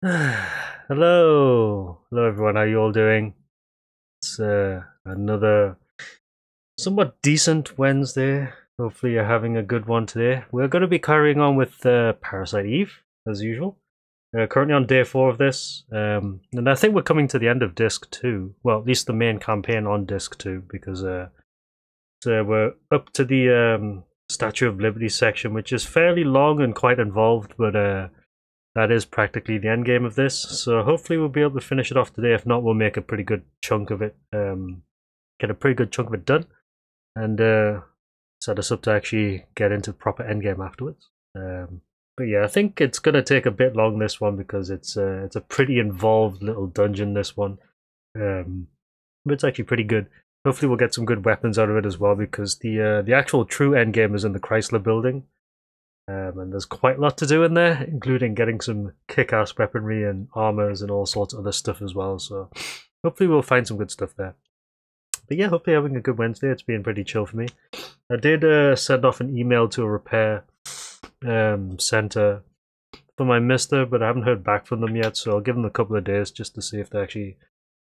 Hello, hello everyone. How you all doing? It's uh, another somewhat decent Wednesday. Hopefully, you're having a good one today. We're going to be carrying on with uh, Parasite Eve as usual. Uh, currently on day four of this, um, and I think we're coming to the end of disc two. Well, at least the main campaign on disc two, because uh, so we're up to the um, Statue of Liberty section, which is fairly long and quite involved, but uh that is practically the end game of this. So hopefully we'll be able to finish it off today. If not, we'll make a pretty good chunk of it, um, get a pretty good chunk of it done, and uh, set us up to actually get into proper end game afterwards. Um, but yeah, I think it's gonna take a bit long this one because it's uh, it's a pretty involved little dungeon. This one, um, but it's actually pretty good. Hopefully, we'll get some good weapons out of it as well because the uh, the actual true end game is in the Chrysler Building. Um, and there's quite a lot to do in there, including getting some kick-ass weaponry and armors and all sorts of other stuff as well. So hopefully we'll find some good stuff there. But yeah, hopefully having a good Wednesday. It's been pretty chill for me. I did uh, send off an email to a repair um, center for my MiSTer, but I haven't heard back from them yet. So I'll give them a couple of days just to see if they actually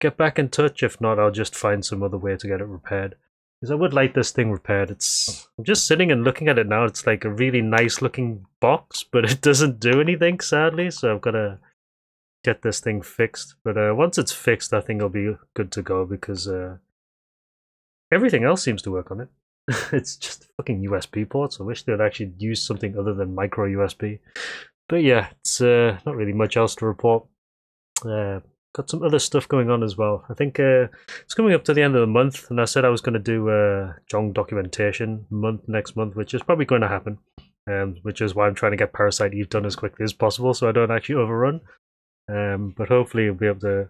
get back in touch. If not, I'll just find some other way to get it repaired. Because I would like this thing repaired. It's I'm just sitting and looking at it now. It's like a really nice looking box, but it doesn't do anything, sadly. So I've got to get this thing fixed. But uh, once it's fixed, I think it'll be good to go because uh, everything else seems to work on it. it's just fucking USB ports. I wish they'd actually use something other than micro USB. But yeah, it's uh, not really much else to report. Uh, got some other stuff going on as well. I think uh, it's coming up to the end of the month, and I said I was going to do a Jong documentation month next month, which is probably going to happen. Um, which is why I'm trying to get Parasite Eve done as quickly as possible, so I don't actually overrun. Um, but hopefully, we will be able to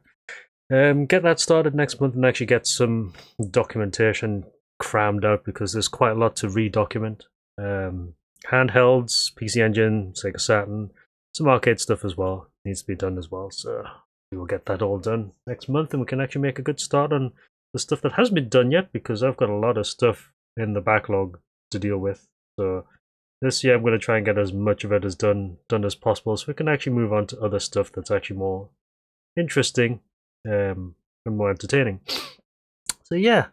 um, get that started next month and actually get some documentation crammed out because there's quite a lot to redocument. Um, handhelds, PC Engine, Sega Saturn, some arcade stuff as well needs to be done as well. So we will get that all done next month and we can actually make a good start on the stuff that hasn't been done yet because I've got a lot of stuff in the backlog to deal with So this year I'm going to try and get as much of it as done done as possible, so we can actually move on to other stuff that's actually more interesting um, and more entertaining. So yeah,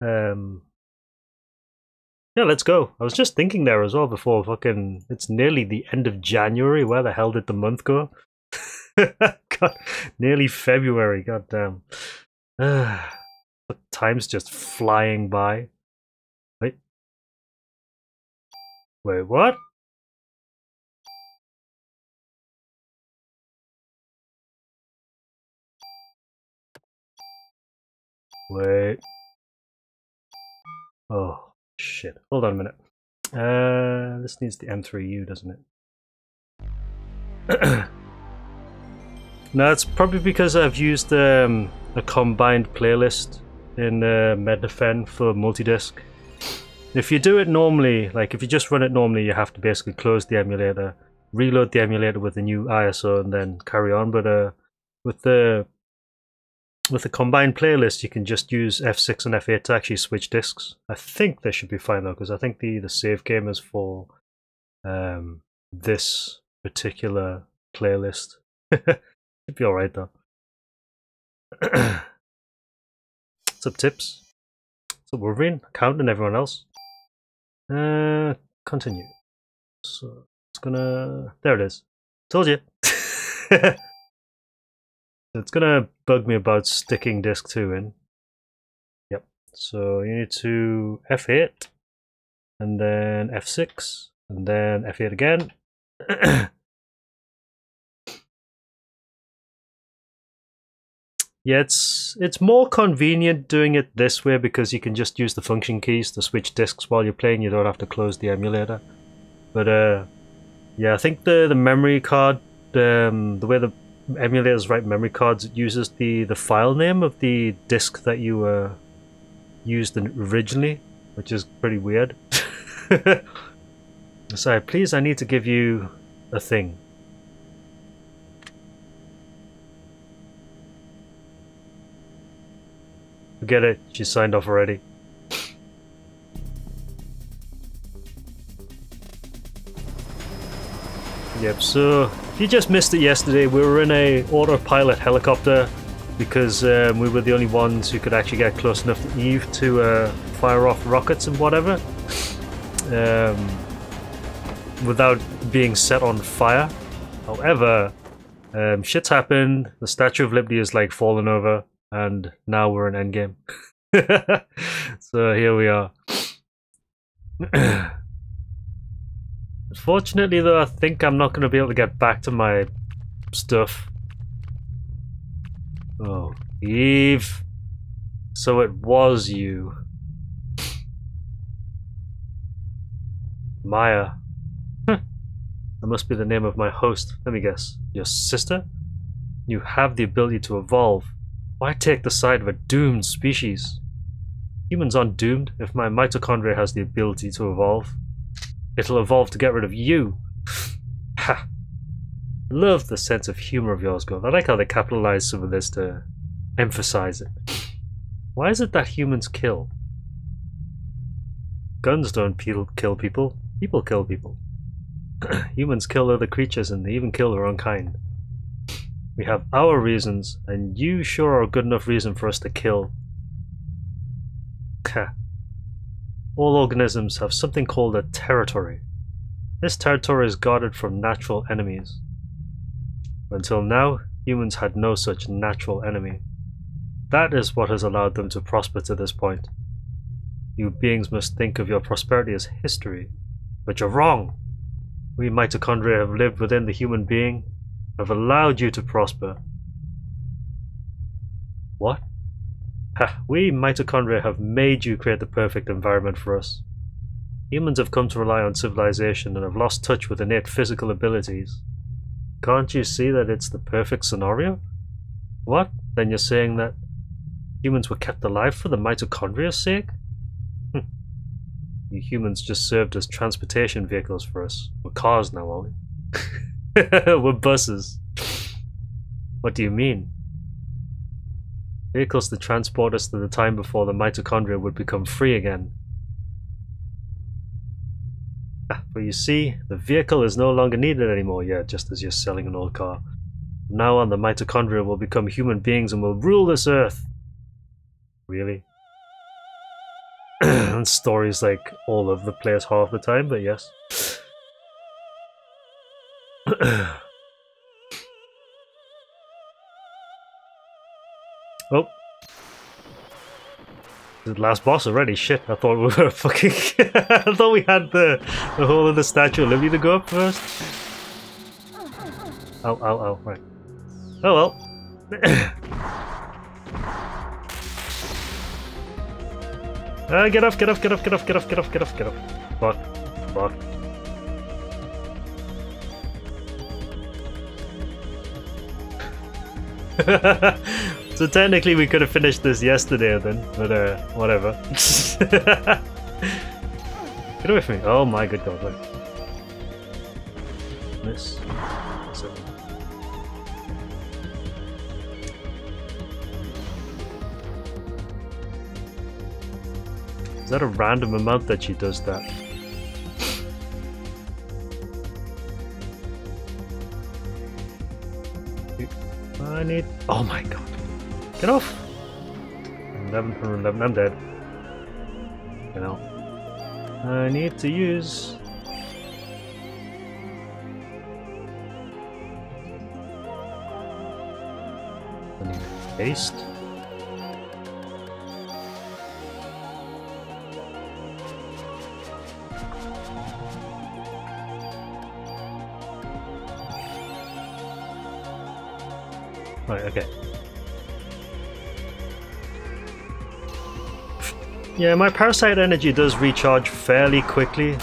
um, yeah, let's go. I was just thinking there as well before. Fucking, it's nearly the end of January. Where the hell did the month go? God, nearly February. God damn. Uh, time's just flying by. Wait. Wait, what? Wait. Oh, shit. Hold on a minute. Uh, this needs the M3U, doesn't it? no, it's probably because I've used um, a combined playlist in uh, for multi-disc. If you do it normally, like if you just run it normally, you have to basically close the emulator, reload the emulator with the new ISO, and then carry on. But uh, with the with a combined playlist, you can just use F6 and F8 to actually switch discs. I think they should be fine though, because I think the, the save game is for um, this particular playlist. should be alright though. Up, tips? Up, Wolverine? Count and everyone else. Uh, continue. So it's gonna. There it is. Told you. It's gonna bug me about sticking disk 2 in. Yep. So you need to F8 and then F6 and then F8 again. yeah, it's it's more convenient doing it this way because you can just use the function keys to switch disks while you're playing. You don't have to close the emulator. But uh, yeah, I think the the memory card, um, the way the emulators write memory cards, it uses the, the file name of the disk that you uh, used originally, which is pretty weird. Sorry, please, I need to give you a thing. Forget it, she signed off already. Yep, so if you just missed it yesterday, we were in a autopilot helicopter because um, we were the only ones who could actually get close enough to Eve to uh, fire off rockets and whatever um, without being set on fire. However, um, shit's happened. The Statue of Liberty is like fallen over, and now we're in Endgame. so here we are. Fortunately, though, I think I'm not going to be able to get back to my stuff. Oh, Eve. So it was you. Maya. that must be the name of my host. Let me guess. Your sister? You have the ability to evolve. Why take the side of a doomed species? Humans aren't doomed if my mitochondria has the ability to evolve. It'll evolve to get rid of you. ha! Love the sense of humor of yours, girl. I like how they capitalize some of this to emphasize it. Why is it that humans kill? Guns don't kill people. People kill people. humans kill other creatures and they even kill their own kind. We have our reasons, and you sure are a good enough reason for us to kill. All organisms have something called a territory. This territory is guarded from natural enemies. Until now, humans had no such natural enemy. That is what has allowed them to prosper to this point. You beings must think of your prosperity as history, but you're wrong. We mitochondria have lived within the human being, have allowed you to prosper. What? Ha, we mitochondria have made you create the perfect environment for us. Humans have come to rely on civilization and have lost touch with innate physical abilities. Can't you see that it's the perfect scenario? What? Then you're saying that humans were kept alive for the mitochondria's sake? Hm. You humans just served as transportation vehicles for us. We're cars now, are we? we're buses. What do you mean? Vehicles to transport us to the time before the mitochondria would become free again. Ah, but you see, the vehicle is no longer needed anymore. Yeah, just as you're selling an old car. From now on, the mitochondria will become human beings and will rule this earth. Really? and stories like all over the place half the time, but yes. oh. The last boss already. Shit, I thought we were fucking. I thought we had the the whole of the Statue of Liberty to go up first. Oh, oh, oh, right. Oh well. uh, get off, get off, get off, get off, get off, get off, get off, get off. Fuck. Fuck. so technically we could have finished this yesterday then, but uh, whatever. Get away from me. Oh my good god, wait. Miss. Is that a random amount that she does that? Need... Oh my god. Get off! 11 from 11, I'm dead. You know. I need to use... I need haste. Right, okay. Yeah, my parasite energy does recharge fairly quickly.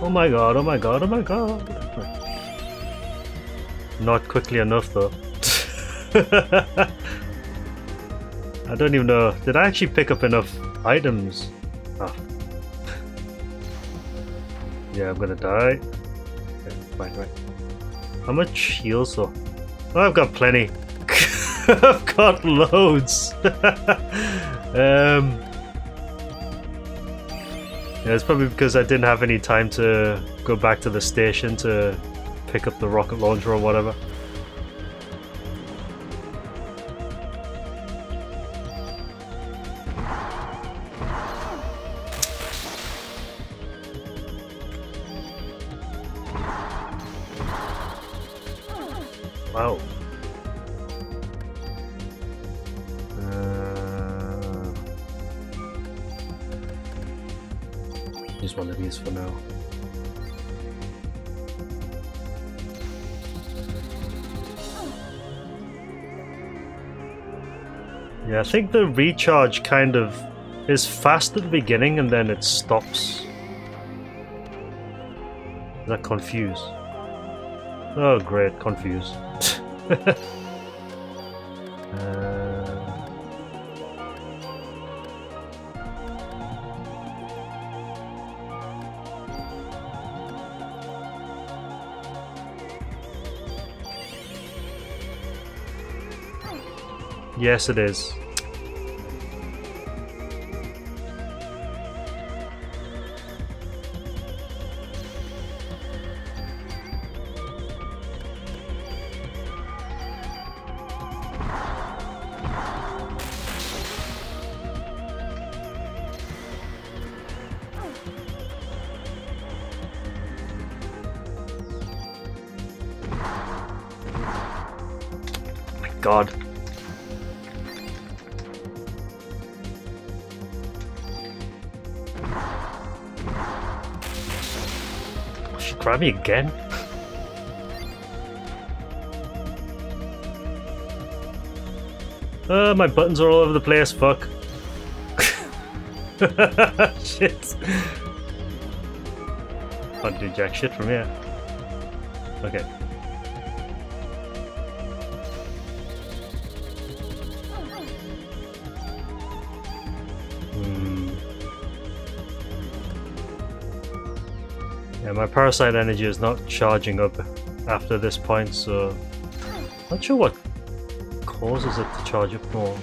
Oh my god, oh my god, oh my god. Not quickly enough though. I don't even know. Did I actually pick up enough items? Ah. Yeah, I'm gonna die. Okay, fine, right. How much heals though? Oh, I've got plenty. I've got loads. um, yeah, it's probably because I didn't have any time to go back to the station to pick up the rocket launcher or whatever. Think the recharge kind of is fast at the beginning and then it stops. Is that confused? Oh great, confused. uh... Yes, it is. God. She grabbed me again? Uh, my buttons are all over the place, fuck. shit. Can't do jack shit from here. Okay. My parasite energy is not charging up after this point, so not sure what causes it to charge up more.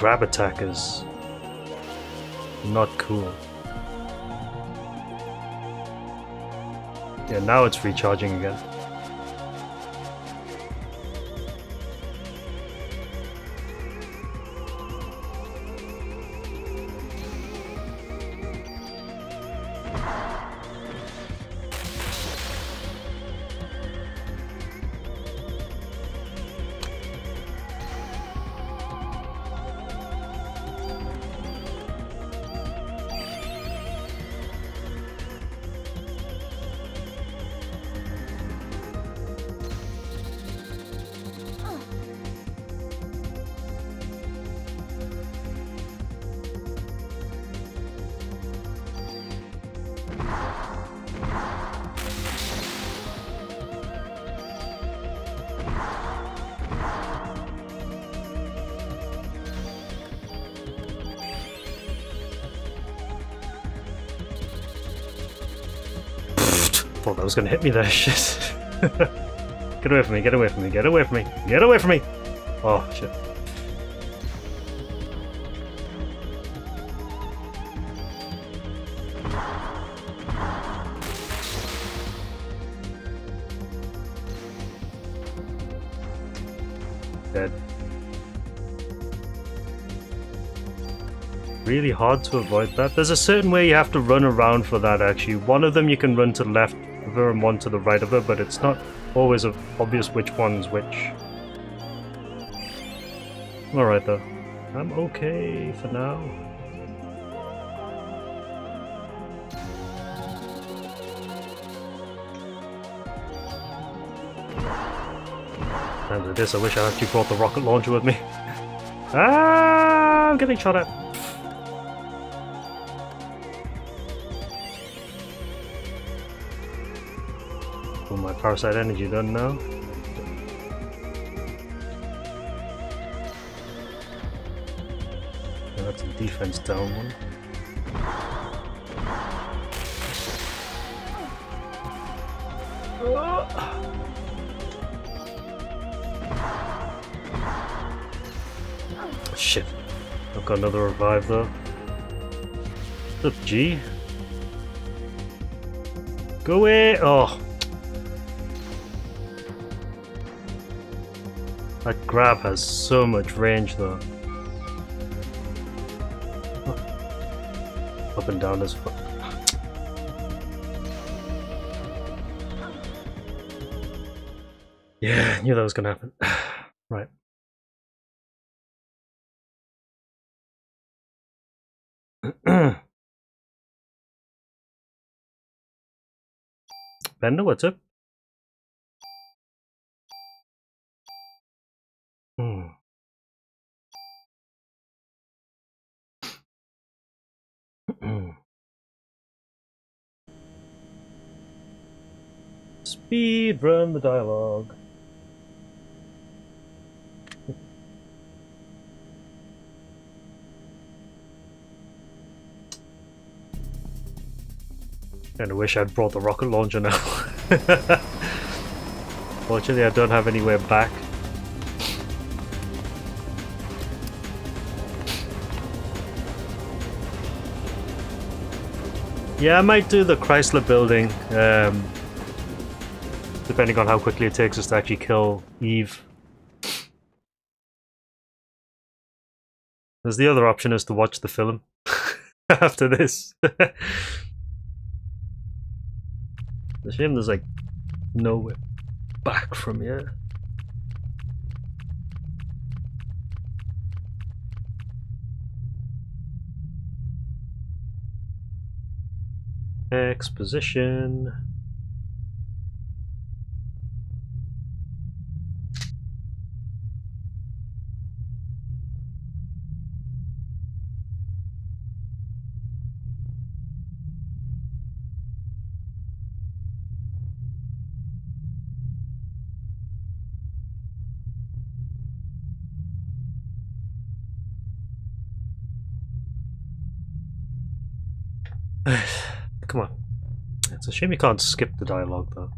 Grab attack is not cool. Yeah, now it's recharging again. Was gonna hit me there, shit. get away from me, get away from me, get away from me, get away from me! Oh, shit. Dead. Really hard to avoid that. There's a certain way you have to run around for that actually. One of them you can run to the left and one to the right of her, but it's not always obvious which one's which. Alright though. I'm okay for now. And this, I wish I actually brought the rocket launcher with me. Ah, I'm getting shot at. Parasite energy done now. that's a defense down one. Shit. I've got another revive though. What's up, G? Go away! Oh, grab has so much range though. Up and down as fuck. Yeah, I knew that was gonna happen. right. Bender, what's up? Speed run the dialogue. Kinda wish I'd brought the rocket launcher now. Fortunately, I don't have anywhere back. Yeah, I might do the Chrysler building, um, depending on how quickly it takes us to actually kill Eve. There's the other option is to watch the film after this. the shame there's like nowhere back from here. Exposition. Come on. It's a shame you can't skip the dialogue though.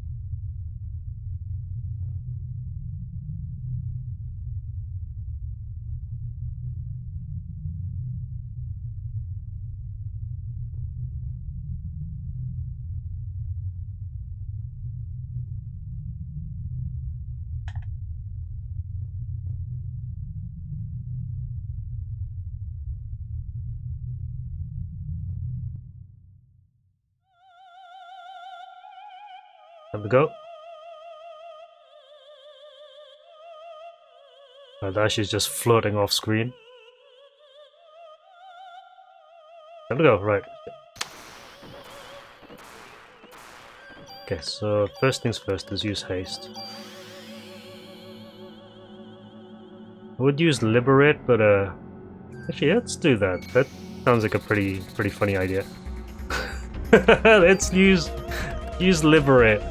Go. Oh, that she's just floating off screen. Time to go, right. Okay, so first things first is use haste. I would use liberate, but uh, actually let's do that. That sounds like a pretty pretty funny idea. let's use use liberate.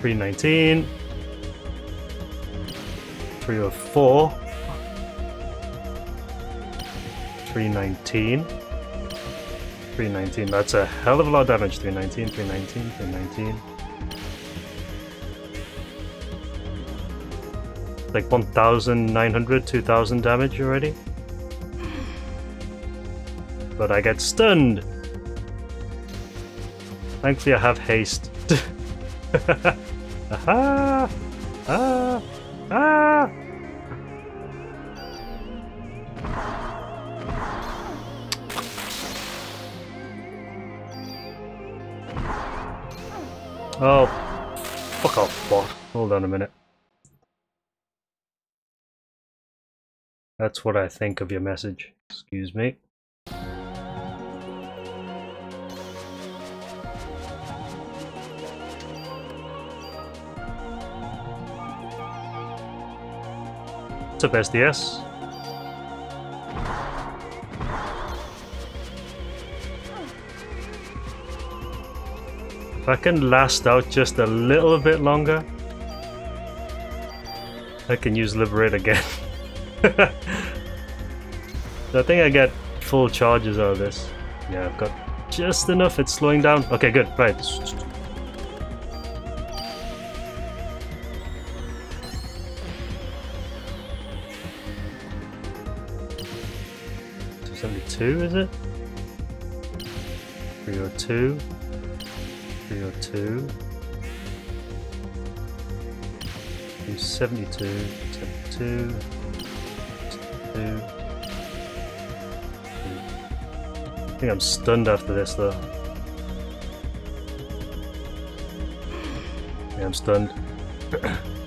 Three nineteen. Three oh four. Three nineteen. 319. That's a hell of a lot of damage. 319, 319, 319. Like 1,900, 2,000 damage already. But I get stunned. Thankfully I have haste. Aha! Ah! Ah! Oh, fuck off, bot. Hold on a minute. That's what I think of your message. Excuse me. What's up, SDS? If I can last out just a little bit longer, I can use Liberate again. so I think I get full charges out of this. Yeah, I've got just enough. It's slowing down. Okay, good. Right. Seventy-two, is it? Three or two. 302 272 72 72 I think I'm stunned after this though. Yeah, I'm stunned.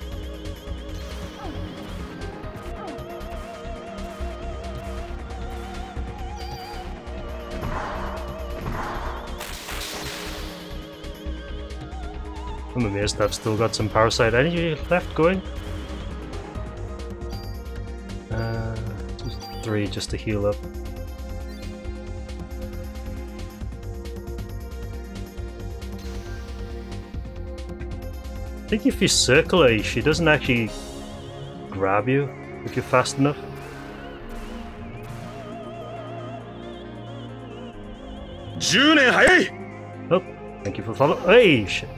Amazed I've still got some parasite energy left going. Uh, just three just to heal up. I think if you circle her, she doesn't actually grab you if you're fast enough. Oh, thank you for following. Hey, shit.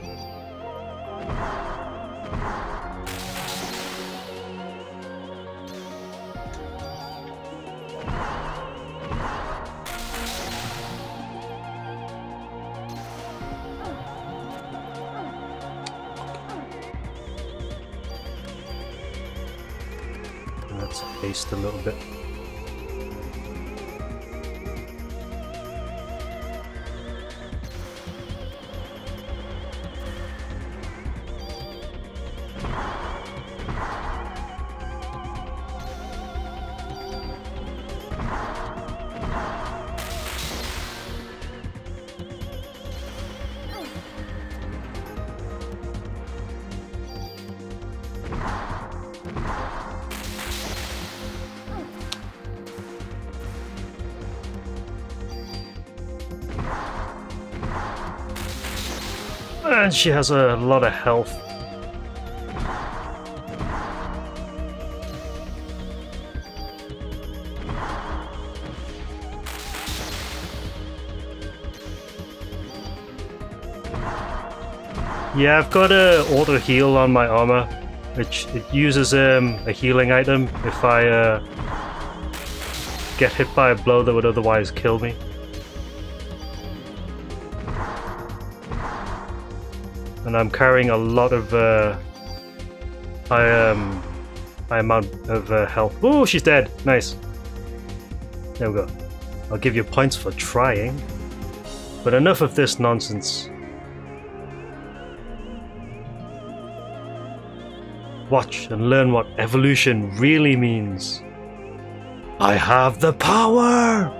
and she has a lot of health. Yeah, I've got a auto heal on my armor, which it uses um, a healing item if I uh, get hit by a blow that would otherwise kill me. And I'm carrying a lot of uh, high, um, high amount of uh, health. Oh, she's dead. Nice. There we go. I'll give you points for trying. But enough of this nonsense. Watch and learn what evolution really means. I have the power!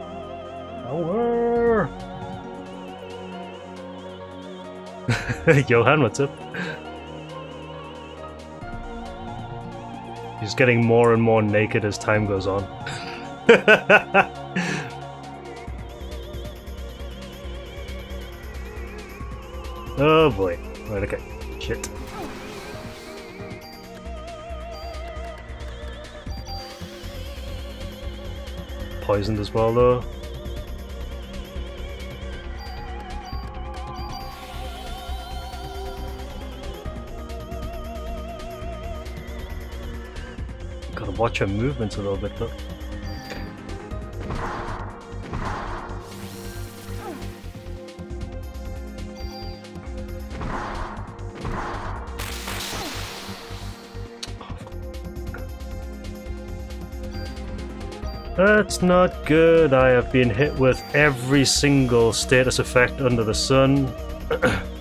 Johan, what's up? He's getting more and more naked as time goes on. oh boy. Right, okay. Shit. Poisoned as well, though. Watch her movements a little bit, look. That's not good. I have been hit with every single status effect under the sun.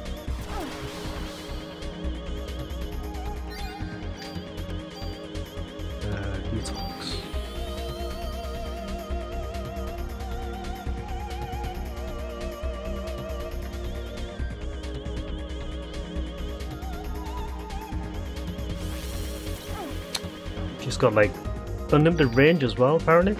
got like unlimited range as well, apparently.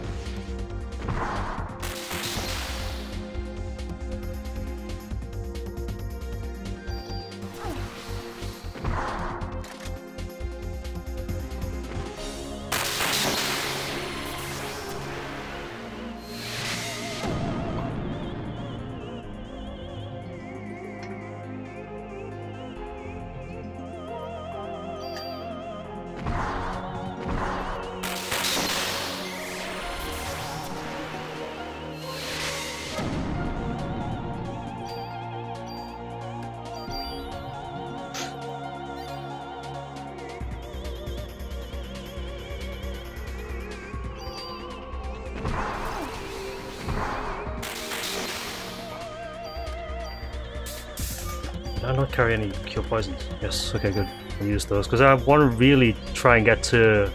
Carry any cure poisons? Yes, okay, good. I'll use those because I want to really try and get to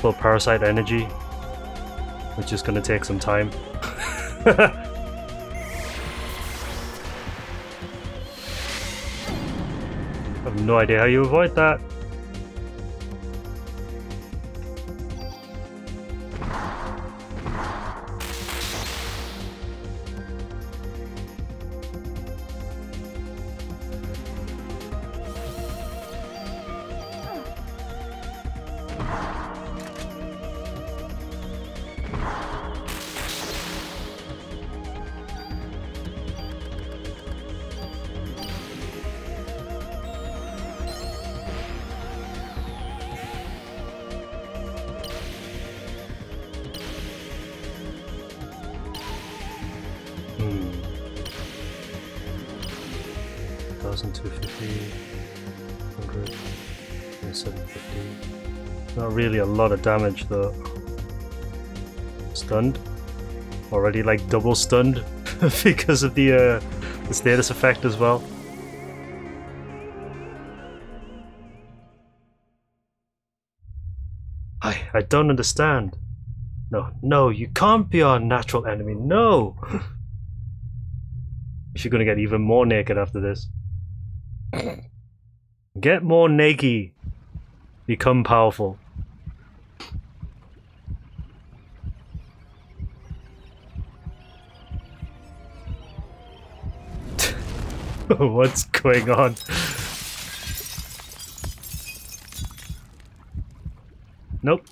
full parasite energy, which is going to take some time. I have no idea how you avoid that. Lot of damage though. Stunned. Already like double stunned because of the, uh, the status effect as well. I, I don't understand. No, no, you can't be our natural enemy. No! She's gonna get even more naked after this. Get more naked. Become powerful. what's going on. Nope.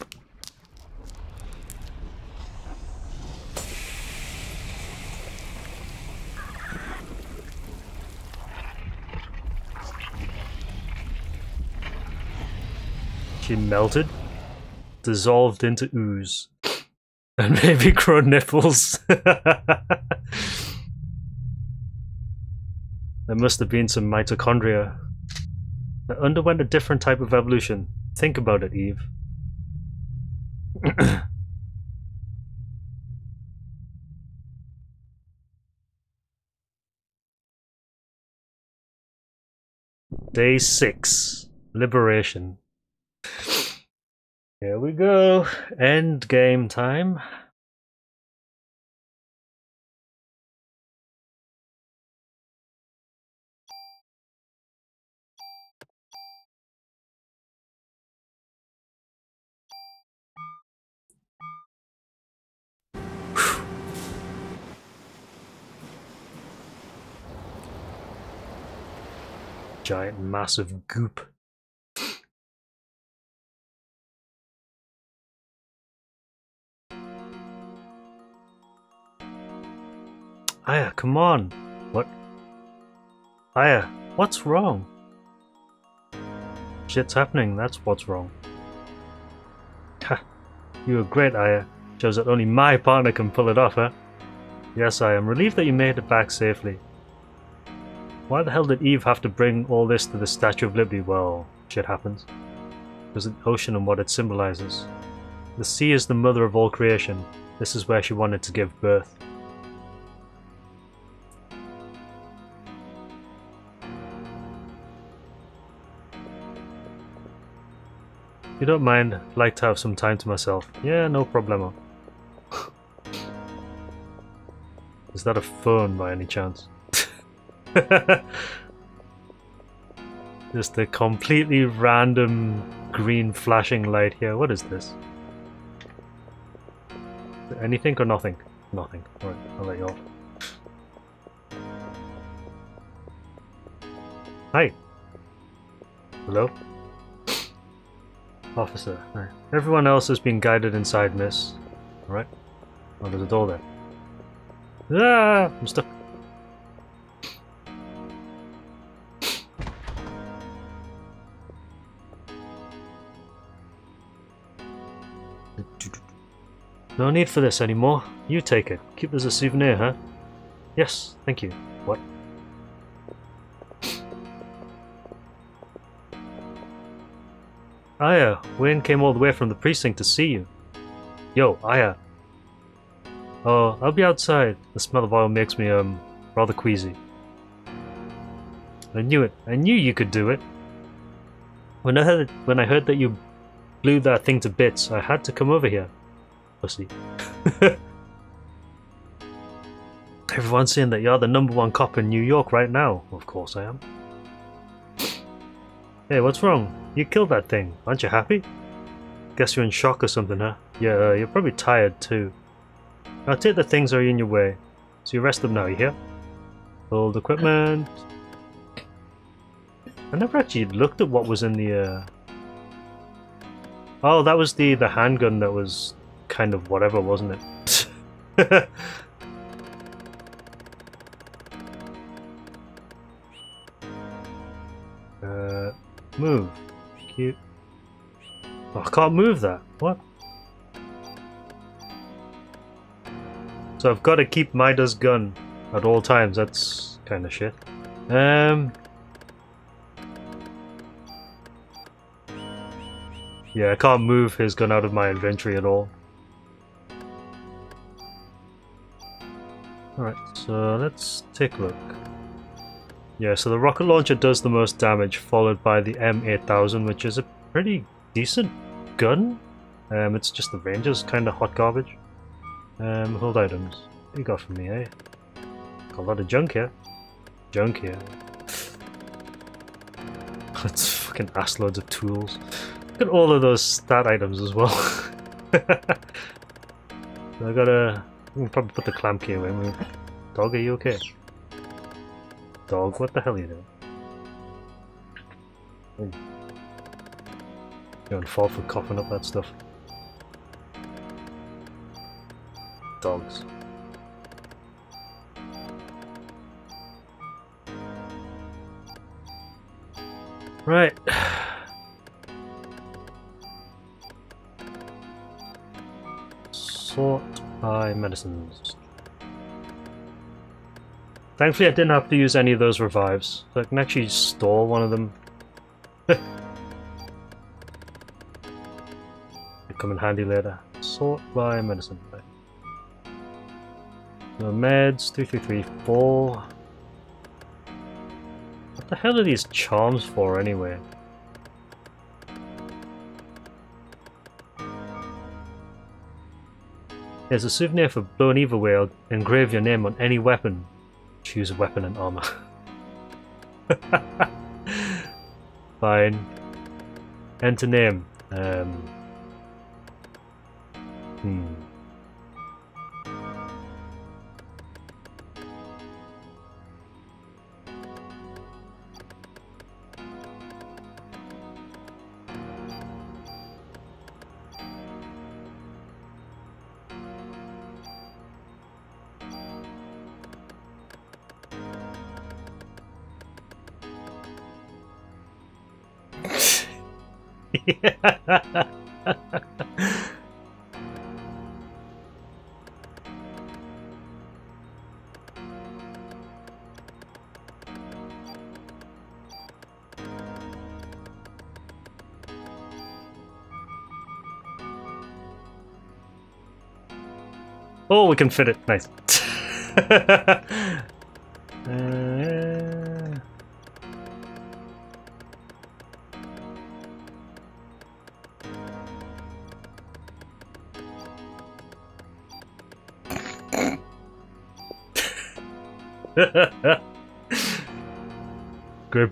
She melted, dissolved into ooze, and maybe grown nipples. there must have been some mitochondria that underwent a different type of evolution. Think about it, Eve. Day 6. Liberation. Here we go. End game time. Giant massive goop. Aya, come on. What? Aya, what's wrong? Shit's happening, that's what's wrong. Ha, you were great, Aya. Shows that only my partner can pull it off, huh? Yes, I am relieved that you made it back safely. Why the hell did Eve have to bring all this to the Statue of Liberty? Well, shit happens. There's an ocean and what it symbolizes. The sea is the mother of all creation. This is where she wanted to give birth. you don't mind, I'd like to have some time to myself. Yeah, no problemo. Is that a phone by any chance? Just a completely random green flashing light here. What is this? Anything or nothing? Nothing. Alright, I'll let you off. Hi. Hello? Officer. Right. Everyone else has been guided inside, miss. Alright. Oh, there's a door there. Ah! I'm stuck. No need for this anymore. You take it. Keep this as a souvenir, huh? Yes, thank you. What? Aya, Wayne came all the way from the precinct to see you. Yo, Aya. Oh, I'll be outside. The smell of oil makes me, um, rather queasy. I knew it. I knew you could do it. When I heard, when I heard that you blew that thing to bits, I had to come over here pussy. Everyone's saying that you're the number one cop in New York right now. Of course I am. Hey, what's wrong? You killed that thing. Aren't you happy? Guess you're in shock or something, huh? Yeah, uh, you're probably tired too. I'll take the things that are in your way. So you rest them now, you hear? Old equipment. I never actually looked at what was in the, uh... Oh, that was the, the handgun that was kind of whatever, wasn't it? uh, move. Cute. Oh, I can't move that. What? So I've got to keep Midas' gun at all times. That's kind of shit. Um. Yeah, I can't move his gun out of my inventory at all. Alright, so let's take a look. Yeah, so the rocket launcher does the most damage, followed by the M8000, which is a pretty decent gun. Um, it's just the range is kind of hot garbage. Um, hold items. What you got for me, eh? Got a lot of junk here. Junk here. That's fucking assloads of tools. Look at all of those stat items as well. I gotta we We'll probably put the clam cue in. we? Dog, are you okay? Dog, what the hell are you doing? You're on fault for coughing up that stuff. Dogs. Right. Sort by medicines. Thankfully I didn't have to use any of those revives. So I can actually store one of them. come in handy later. Sort by medicine. No meds, 3334. What the hell are these charms for anyway? There's a souvenir for Blown Evil Whale. Engrave your name on any weapon. Choose a weapon and armor. Fine. Enter name. Um. Hmm. Oh, we can fit it. Nice.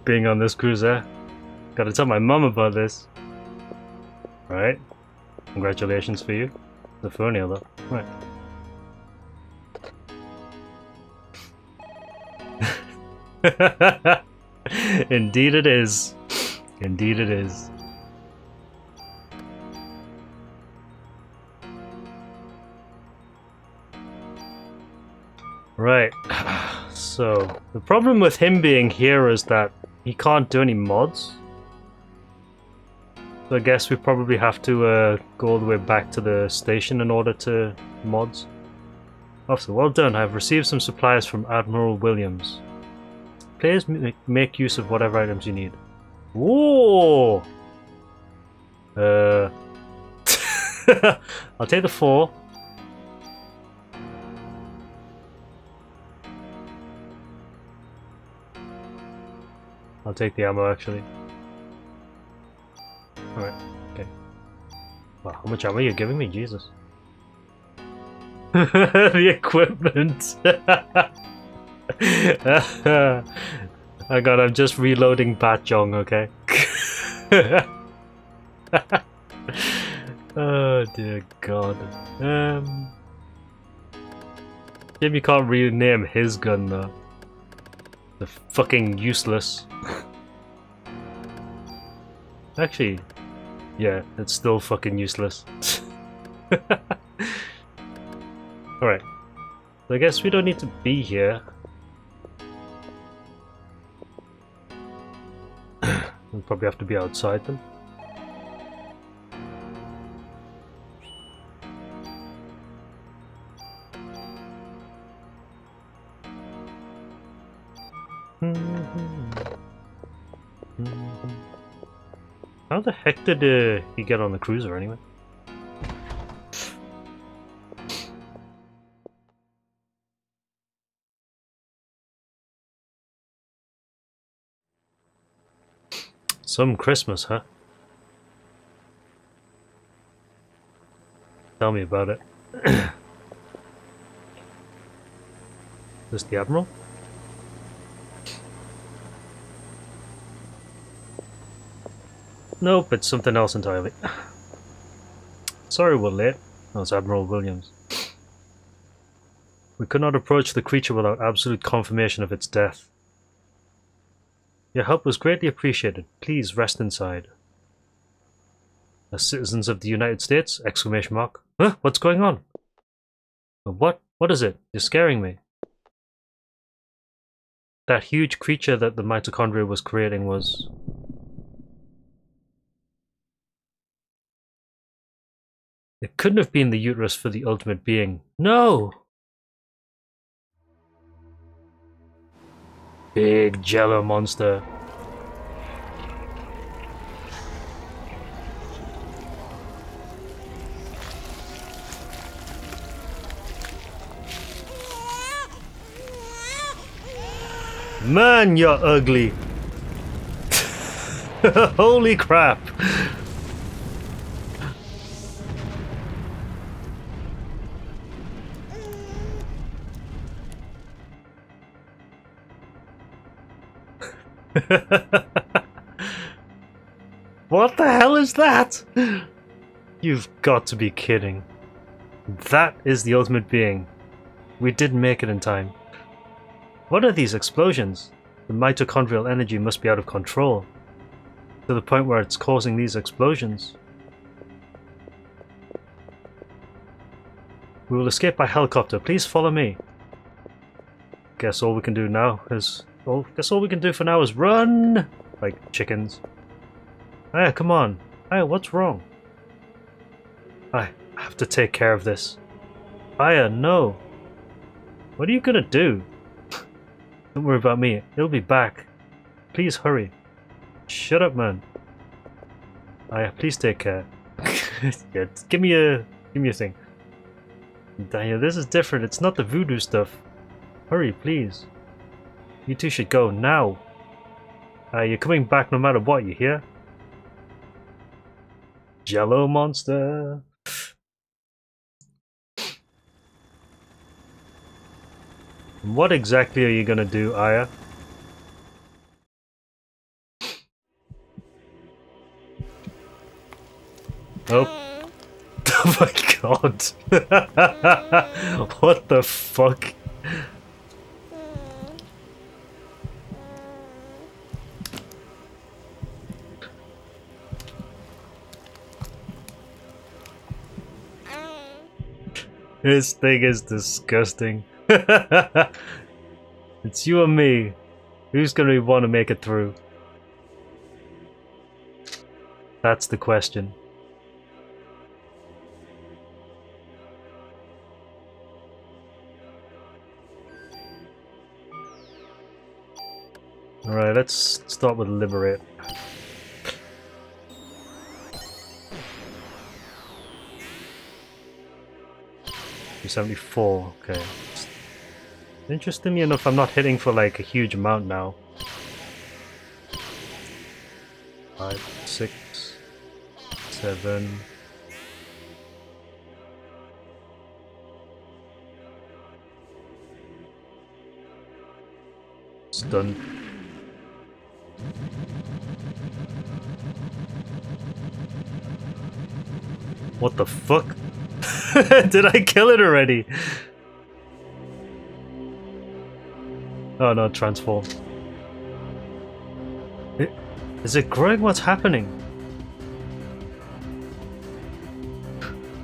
being on this cruiser. Eh? Gotta tell my mom about this. Right. Congratulations for you. The Furnier though. Right. Indeed it is. Indeed it is. Right. So, the problem with him being here is that he can't do any mods. So I guess we probably have to uh, go all the way back to the station in order to mods. Officer, well done. I've received some supplies from Admiral Williams. Please make use of whatever items you need. Whoa! Uh, I'll take the four. I'll take the ammo actually. Alright, okay. Wow, how much ammo are you giving me? Jesus. the equipment! oh god, I'm just reloading Batjong, okay? oh dear god. Um, Jimmy can't rename his gun though. The fucking useless. Actually, yeah, it's still fucking useless. Alright. So I guess we don't need to be here. we'll probably have to be outside then. How the heck did uh, he get on the cruiser anyway? Some Christmas, huh? Tell me about it. this the Admiral? Nope, it's something else entirely. Sorry we're late. That was Admiral Williams. We could not approach the creature without absolute confirmation of its death. Your help was greatly appreciated. Please rest inside. As citizens of the United States? Exclamation mark. Huh? What's going on? What? What is it? You're scaring me. That huge creature that the mitochondria was creating was It couldn't have been the uterus for the ultimate being. No! Big jello monster. Man, you're ugly. Holy crap. What the hell is that? You've got to be kidding. That is the ultimate being. We didn't make it in time. What are these explosions? The mitochondrial energy must be out of control. To the point where it's causing these explosions. We will escape by helicopter. Please follow me. Guess all we can do now is... Well, guess all we can do for now is run! Like chickens. Aya, come on. Aya, what's wrong? I have to take care of this. Aya, no. What are you gonna do? Don't worry about me. It'll be back. Please hurry. Shut up, man. Aya, please take care. yeah, give me a give me a thing. Daniel, this is different. It's not the voodoo stuff. Hurry, please. You two should go now. Uh, you're coming back no matter what, you hear? Jello monster. What exactly are you gonna do, Aya? Oh. Oh my god. what the fuck? This thing is disgusting. it's you and me. Who's gonna want to make it through? That's the question. Alright, let's start with Liberate. 74, okay. Interestingly enough, I'm not hitting for like a huge amount now. Five, six, seven. Stun. What the fuck? Did I kill it already? Oh no, transform. Is it growing? What's happening?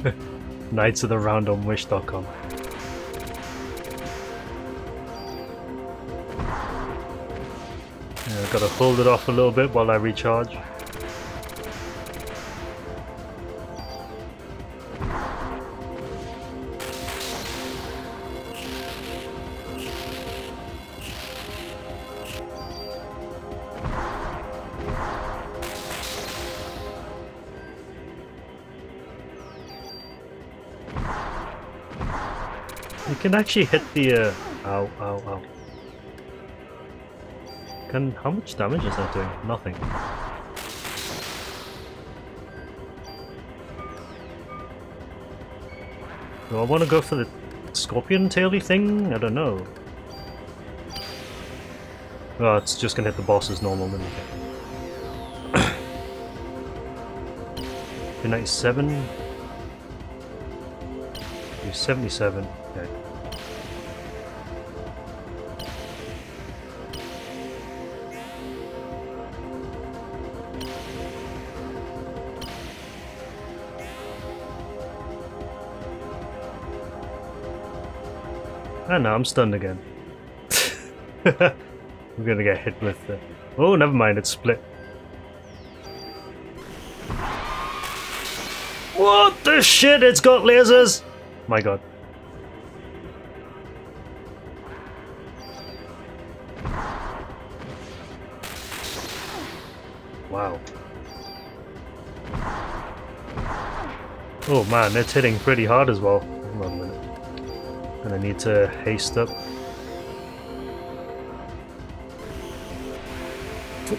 Knights of the Round on Wish.com. Yeah, gotta hold it off a little bit while I recharge. Can actually hit the, uh, ow, ow, ow. Can, how much damage is that doing? Nothing. Do I want to go for the scorpion taily thing? I don't know. Oh, it's just gonna hit the boss as normal then. Okay. 97. 77. Okay. Oh no, I'm stunned again. I'm gonna get hit with the... Oh, never mind, it's split. What? the shit? It's got lasers! My god. Wow. Oh man, it's hitting pretty hard as well. Gonna need to haste up.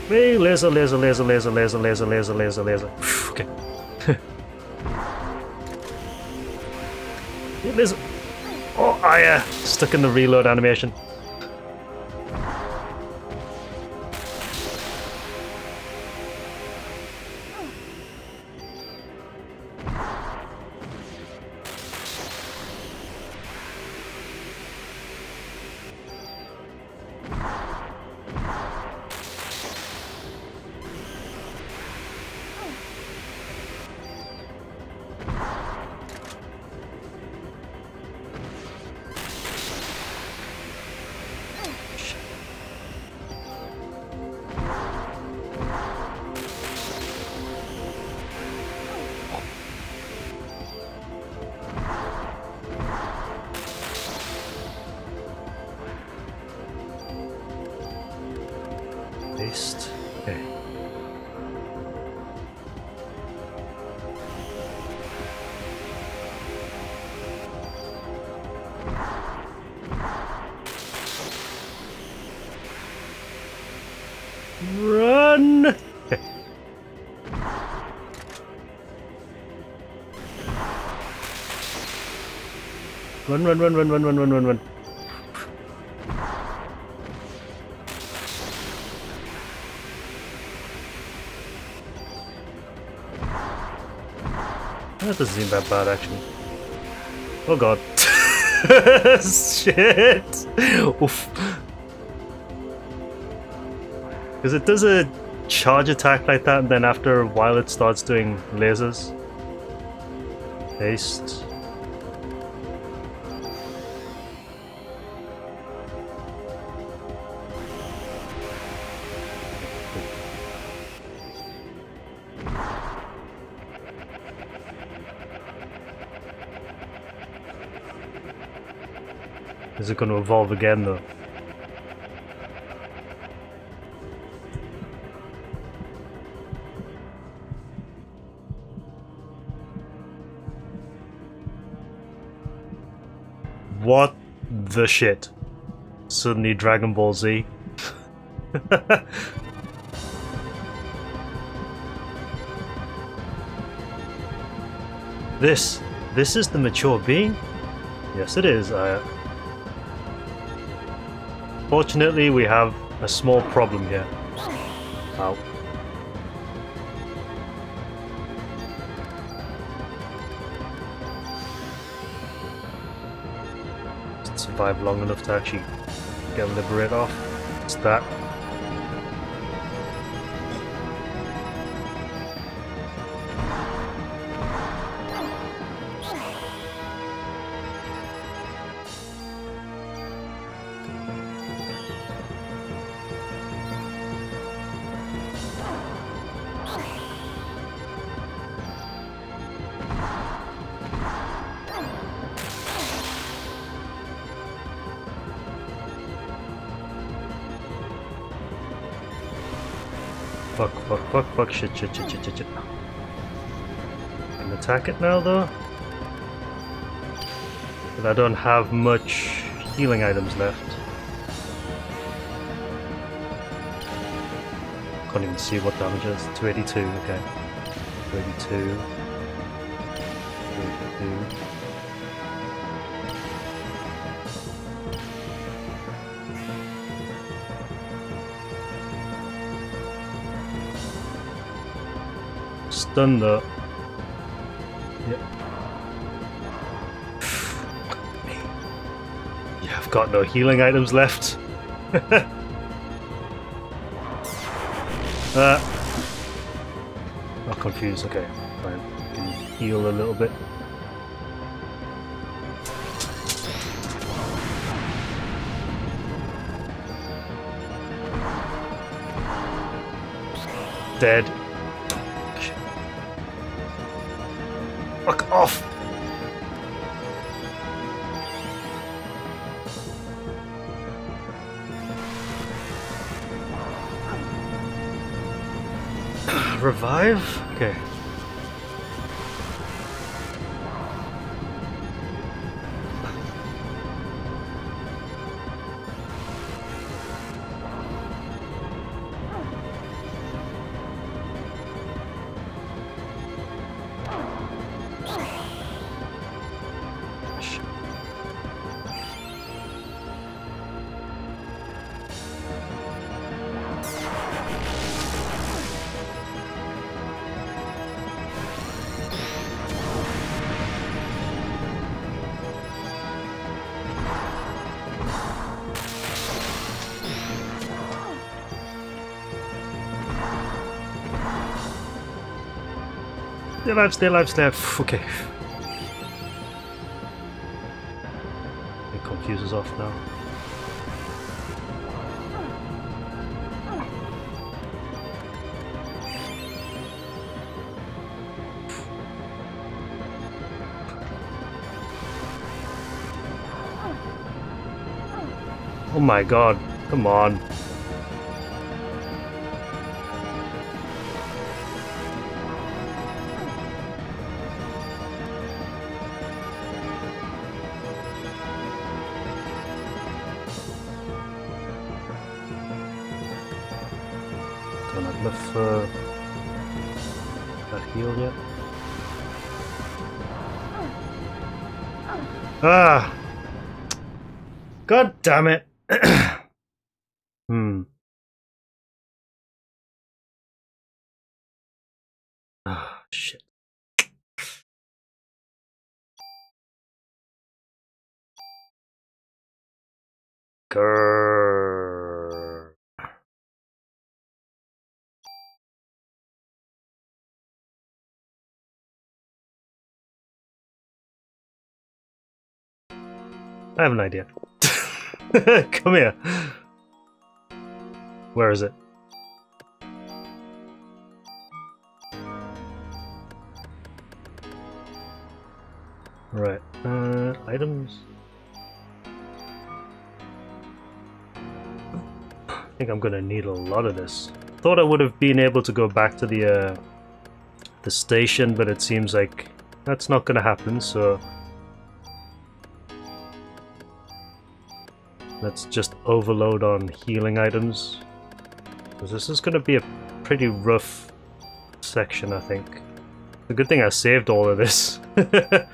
Hey, laser, laser, laser, laser, laser, laser, laser, laser, laser. okay. laser. Oh, I uh, stuck in the reload animation. run, run, run, run, run, run, run, run. That doesn't seem that bad, actually. Oh god. Shit! Oof. Because it does a charge attack like that, and then after a while it starts doing lasers. Haste. Is it going to evolve again though? What the shit? Suddenly Dragon Ball Z. this, this is the mature being? Yes it is. Uh, Fortunately, we have a small problem here. Ow. Survive long enough to actually get Liberate off. It's that. Shit, shit, shit, shit, shit, shit. Can attack it now, though? But I don't have much healing items left. Can't even see what damage is. 282, okay. 282. 282. Stun though. Yep. Yeah, I've got no healing items left. uh, I'm confused. Okay, fine. Can heal a little bit. Dead. Revive? Okay. Alive, stay alive, stay alive. Okay. It confuses off now. Oh my god, come on. Damn it! hmm. Ah, shit. Grrr. I have an idea. Come here. Where is it? Right. Uh, items. I think I'm gonna need a lot of this. Thought I would have been able to go back to the uh, the station, but it seems like that's not gonna happen. So let's just overload on healing items. Because this is gonna be a pretty rough section, I think. A good thing I saved all of this.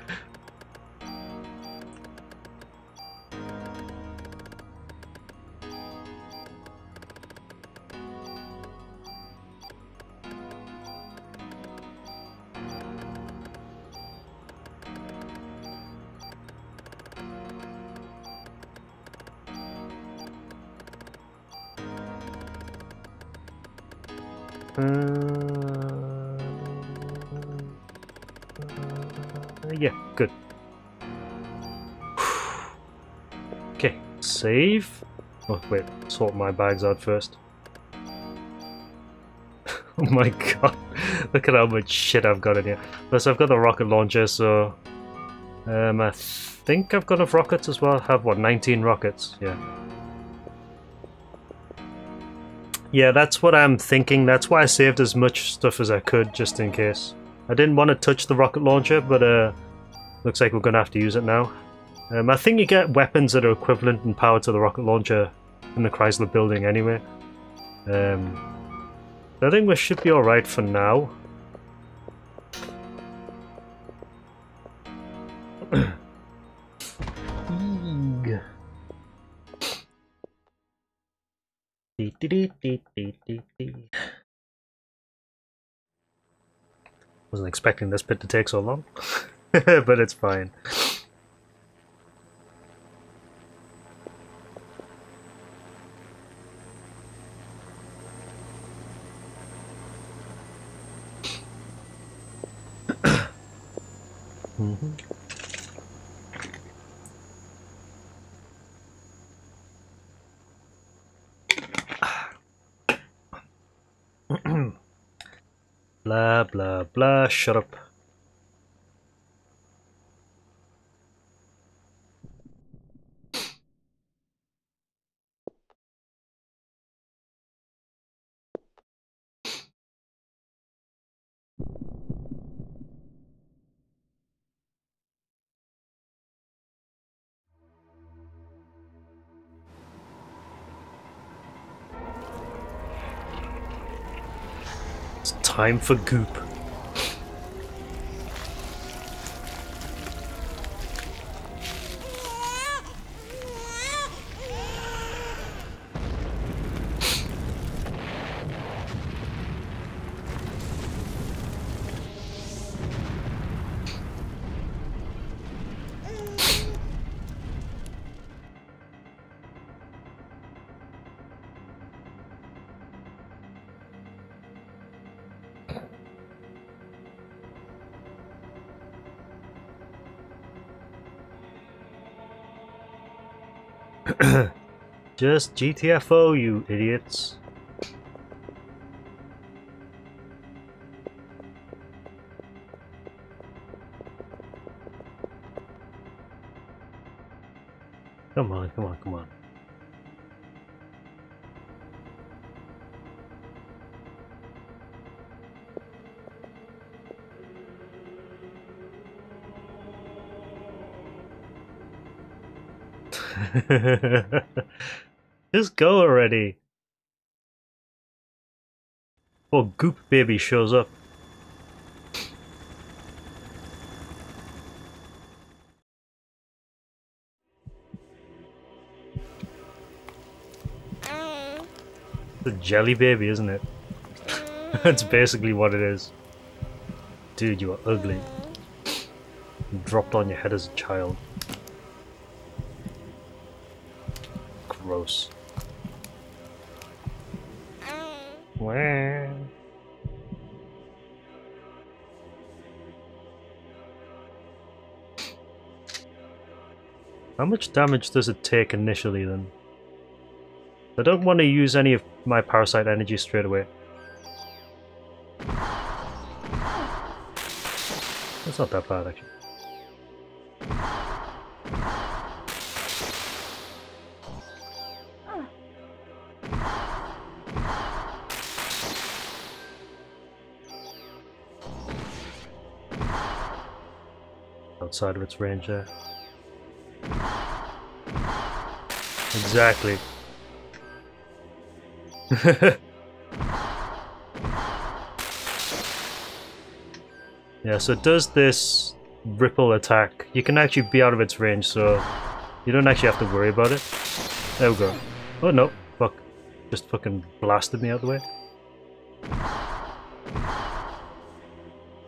Oh, wait, sort my bags out first. oh my god, look at how much shit I've got in here. Plus, I've got the rocket launcher, so. Um, I think I've got enough rockets as well. I have what, 19 rockets? Yeah. Yeah, that's what I'm thinking. That's why I saved as much stuff as I could, just in case. I didn't want to touch the rocket launcher, but uh, looks like we're going to have to use it now. Um, I think you get weapons that are equivalent in power to the rocket launcher in the Chrysler building anyway. Um, I think we should be alright for now. Wasn't expecting this bit to take so long, but it's fine. blah, shut up. Time for goop. Just GTFO, you idiots. Come on, come on, come on. Just go already. Oh, Goop Baby shows up. The jelly baby, isn't it? That's basically what it is. Dude, you are ugly. You dropped on your head as a child. Gross. How much damage does it take initially then? I don't want to use any of my parasite energy straight away. That's not that bad actually. Outside of its range there. Exactly. yeah, so it does this ripple attack. You can actually be out of its range, so you don't actually have to worry about it. There we go. Oh no, fuck. Just fucking blasted me out of the way.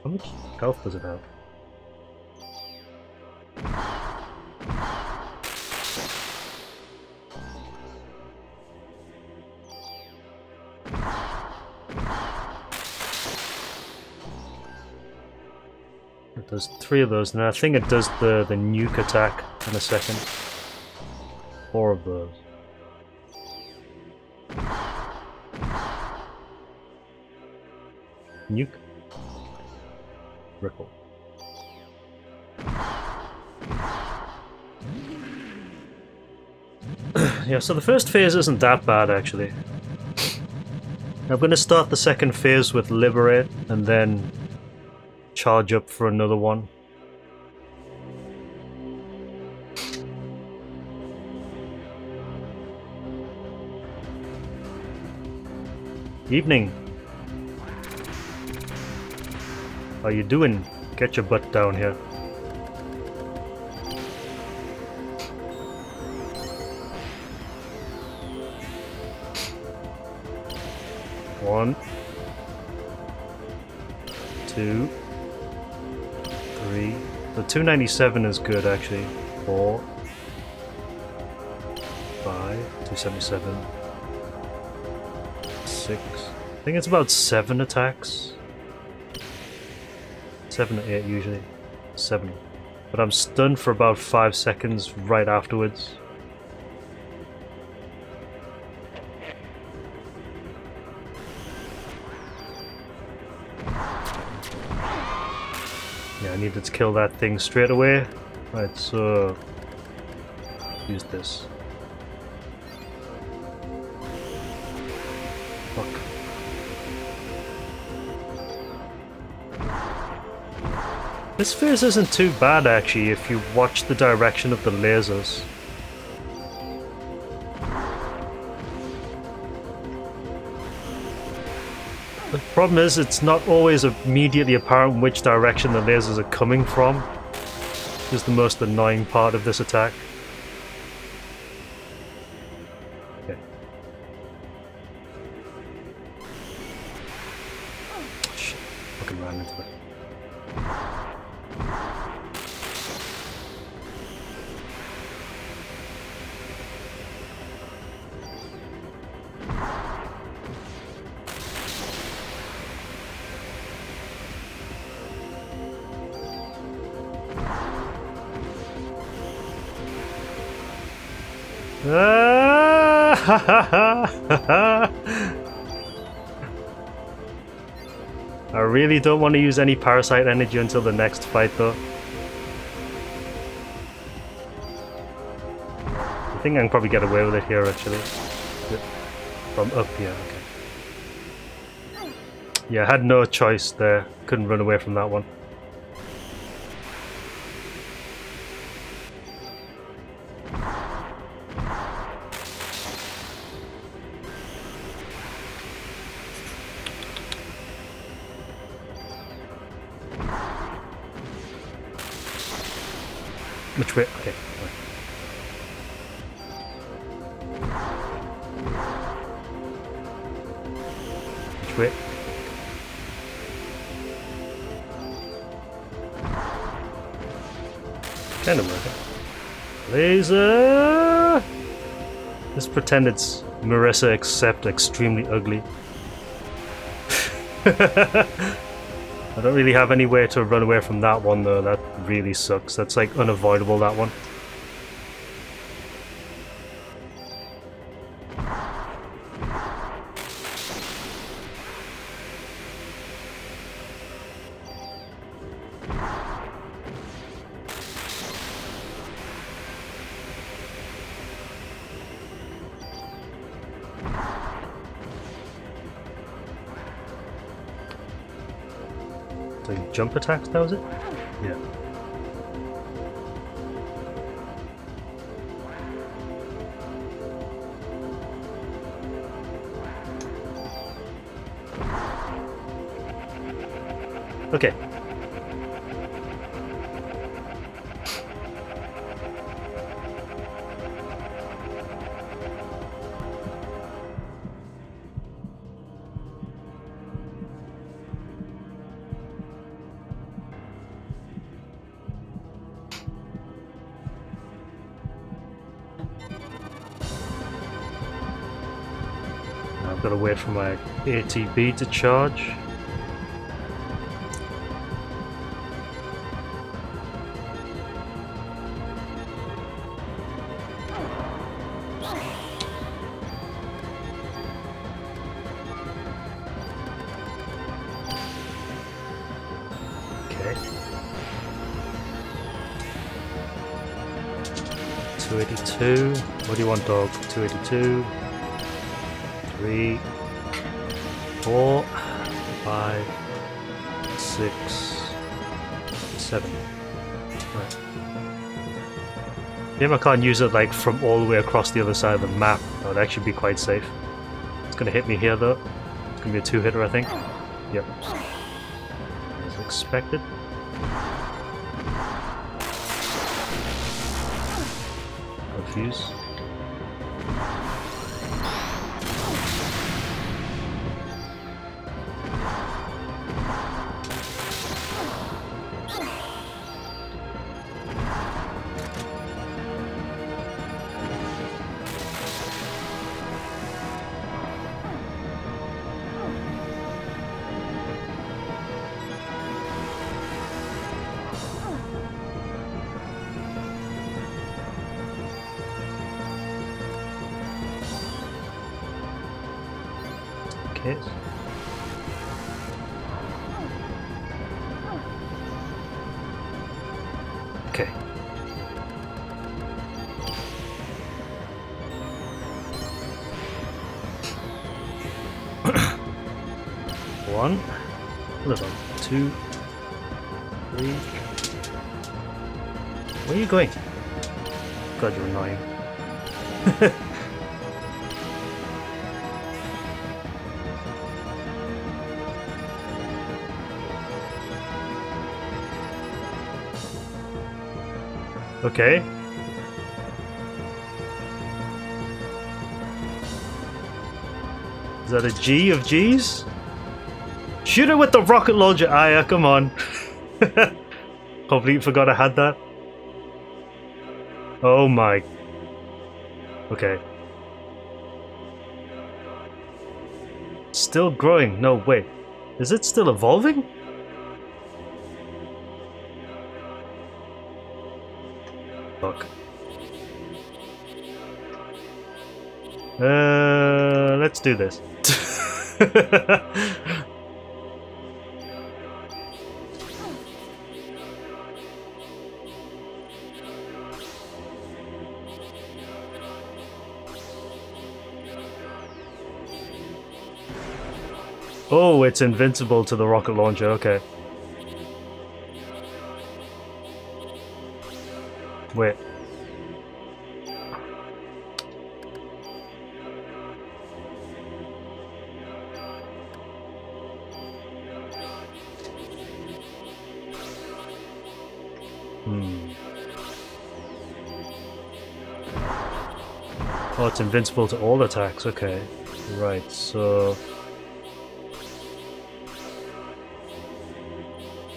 How much health does it have? Does three of those, and I think it does the, the nuke attack in a second. Four of those. Nuke. Ripple. yeah, so the first phase isn't that bad actually. I'm going to start the second phase with Liberate and then charge up for another one. Evening. How you doing? Get your butt down here. One. Two. Three. The 297 is good actually. Four. Five. 277. Six. I think it's about seven attacks. Seven or eight usually. Seven. But I'm stunned for about five seconds right afterwards. Needed to kill that thing straight away. Right, so... Use this. Fuck. This phase isn't too bad actually if you watch the direction of the lasers. Problem is, it's not always immediately apparent which direction the lasers are coming from. Is the most annoying part of this attack. I really don't want to use any parasite energy until the next fight though. I think I can probably get away with it here actually. From up here, okay. Yeah, I had no choice there. Couldn't run away from that one. Pretend it's Marisa except extremely ugly. I don't really have anywhere to run away from that one though, that really sucks. That's like unavoidable, that one. Jump attacks, that was it? ATB to charge. Okay. 282. What do you want, dog? 282. Three, four, five, six, seven. Right. Maybe I can't use it like from all the way across the other side of the map. That would actually be quite safe. It's gonna hit me here though. It's gonna be a two-hitter, I think. Yep. As expected. Refuse. two, three. Where are you going? God, you're annoying. okay. Is that a G of G's? Shoot it with the rocket launcher, Aya, come on. Completely forgot I had that. Oh my. Okay. Still growing. No, wait. Is it still evolving? Fuck. Uh, let's do this. it's invincible to the rocket launcher, okay. Wait. Hmm. Oh, it's invincible to all attacks, okay. Right, so...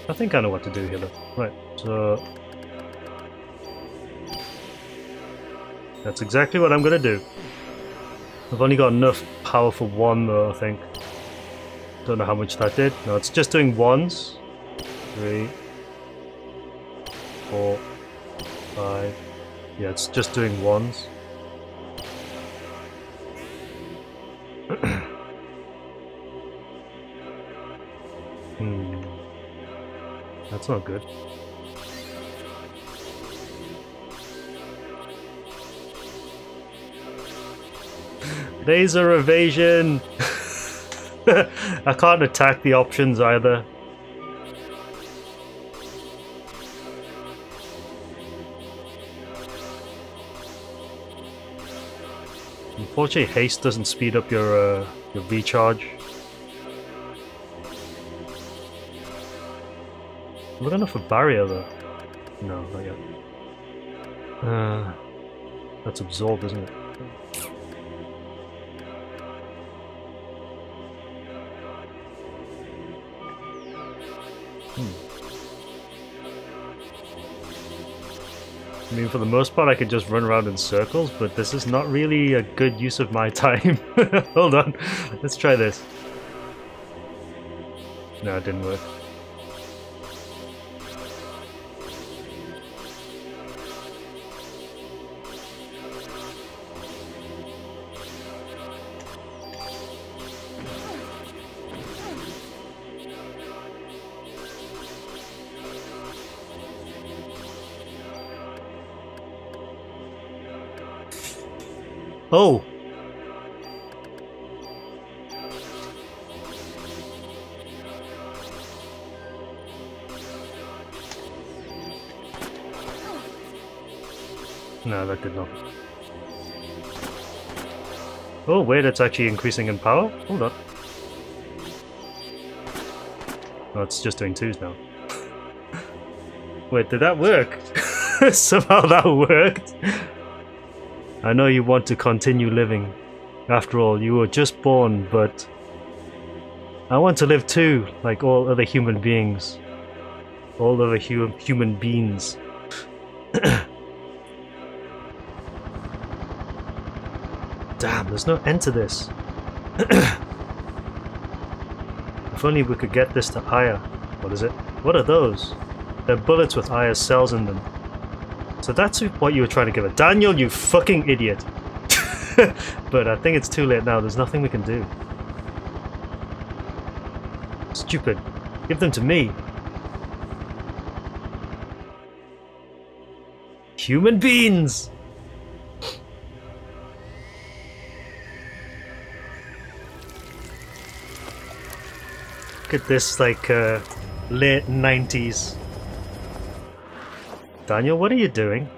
I think I know what to do here, though. Right, so... That's exactly what I'm gonna do. I've only got enough power for one, though, I think. Don't know how much that did. No, it's just doing ones. Three. Four. Five. Yeah, it's just doing ones. That's not good. Laser evasion! I can't attack the options either. Unfortunately, haste doesn't speed up your uh, your recharge. Look enough for barrier though. No, not yet. Uh, that's absorbed, isn't it? Hmm. I mean, for the most part, I could just run around in circles, but this is not really a good use of my time. Hold on, let's try this. No, it didn't work. Oh, wait, it's actually increasing in power? Hold on. Oh, it's just doing twos now. wait, did that work? Somehow that worked. I know you want to continue living. After all, you were just born, but I want to live too, like all other human beings. All other hu human beings. Damn, there's no end to this. if only we could get this to Aya. What is it? What are those? They're bullets with Aya's cells in them. So that's what you were trying to give it. Daniel, you fucking idiot. but I think it's too late now. There's nothing we can do. Stupid. Give them to me. Human beings! At this, like, uh, late 90s Daniel, what are you doing?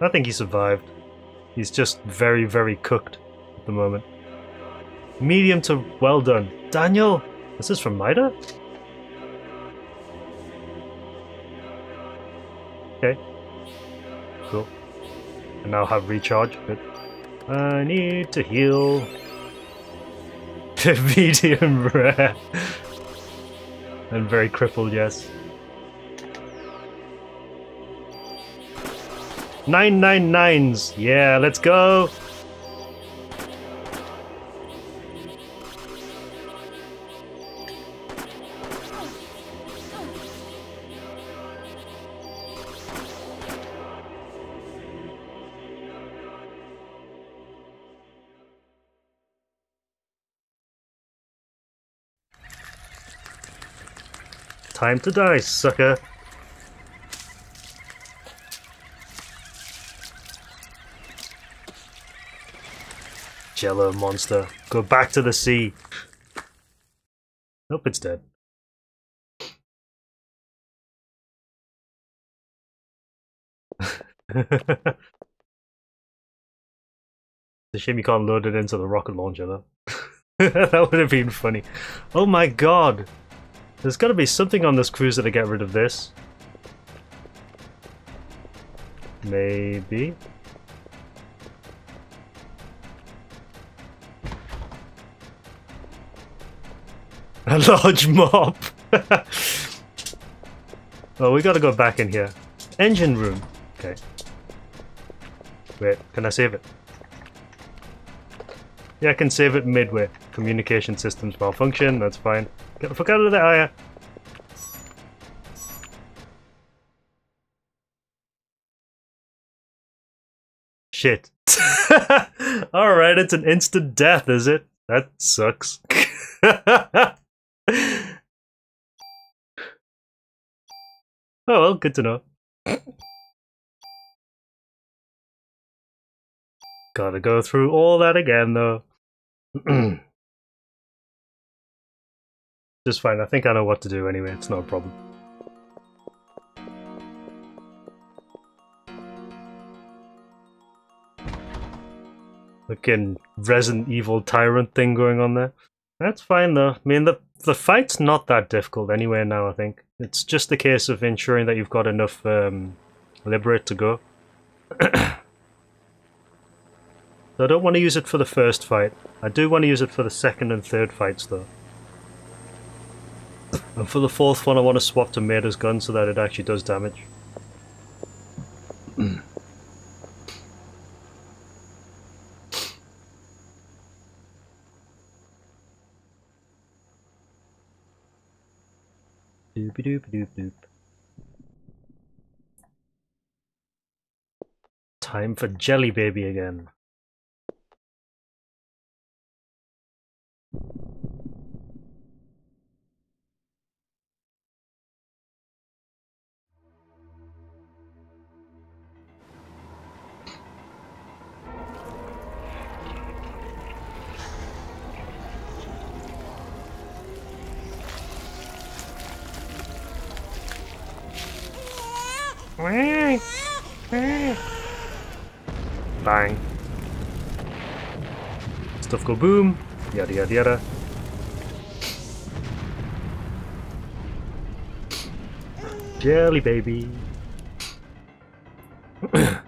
I think he survived. He's just very, very cooked at the moment. Medium to well done. Daniel! This is from Maeda? And now have recharge. but I need to heal. Medium rare. and very crippled, yes. 999s! Yeah, let's go! Time to die, sucker! Jello monster. Go back to the sea. Nope, it's dead. it's a shame you can't load it into the rocket launcher though. that would have been funny. Oh my god! There's gotta be something on this cruiser to get rid of this. Maybe? A large mop. well, we gotta go back in here. Engine room. Okay. Wait, can I save it? Yeah, I can save it midway. Communication systems malfunction, that's fine. Get the fuck out of there. Shit. Alright, it's an instant death, is it? That sucks. oh well, good to know. Gotta go through all that again, though. Just fine, I think I know what to do anyway, it's not a problem. Looking Resident Evil Tyrant thing going on there. That's fine though. I mean, the the fight's not that difficult anyway now, I think. It's just a case of ensuring that you've got enough um, Liberate to go. so I don't want to use it for the first fight. I do want to use it for the second and third fights though. And for the fourth one I want to swap to Maeda's gun so that it actually does damage. Doopy doop doop doop. Time for Jelly Baby again. Bang. Stuff go boom. Yada yada yada. Jelly baby.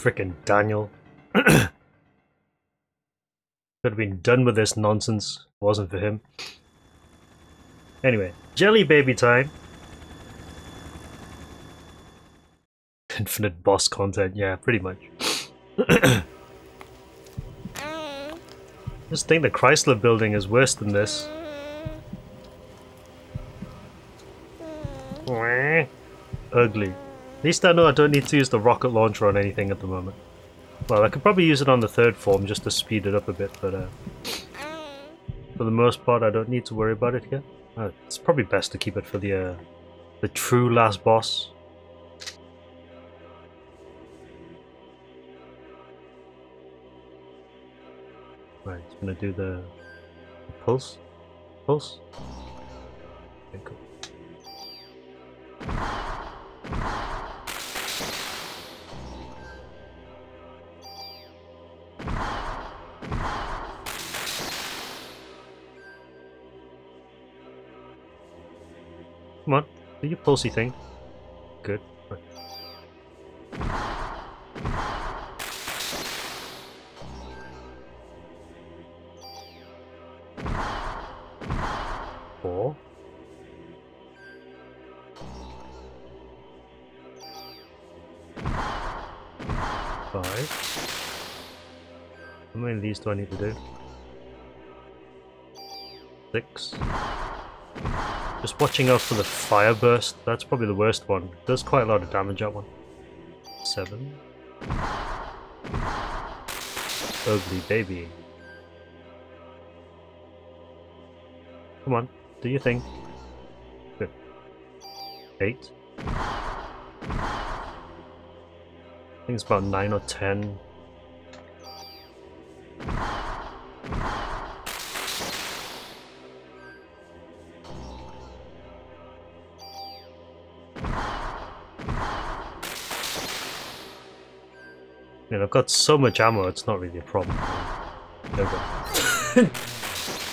Frickin' Daniel. Could have been done with this nonsense, wasn't for him. Anyway, Jelly Baby time. Infinite boss content, yeah, pretty much. just think the Chrysler building is worse than this. Ugly. At least I know I don't need to use the rocket launcher on anything at the moment. Well, I could probably use it on the third form just to speed it up a bit, but uh, for the most part I don't need to worry about it here. Uh, it's probably best to keep it for the uh, the true last boss. Right, it's gonna do the, the pulse. Pulse? Okay, cool. Your pulsey thing. Good. Four. Five. How many of these do I need to do? Six. Just watching out for the fire burst. That's probably the worst one. Does quite a lot of damage, that one. Seven. Ugly baby. Come on, do your thing. Good. Eight. I think it's about nine or ten. I've got so much ammo, it's not really a problem. There we go.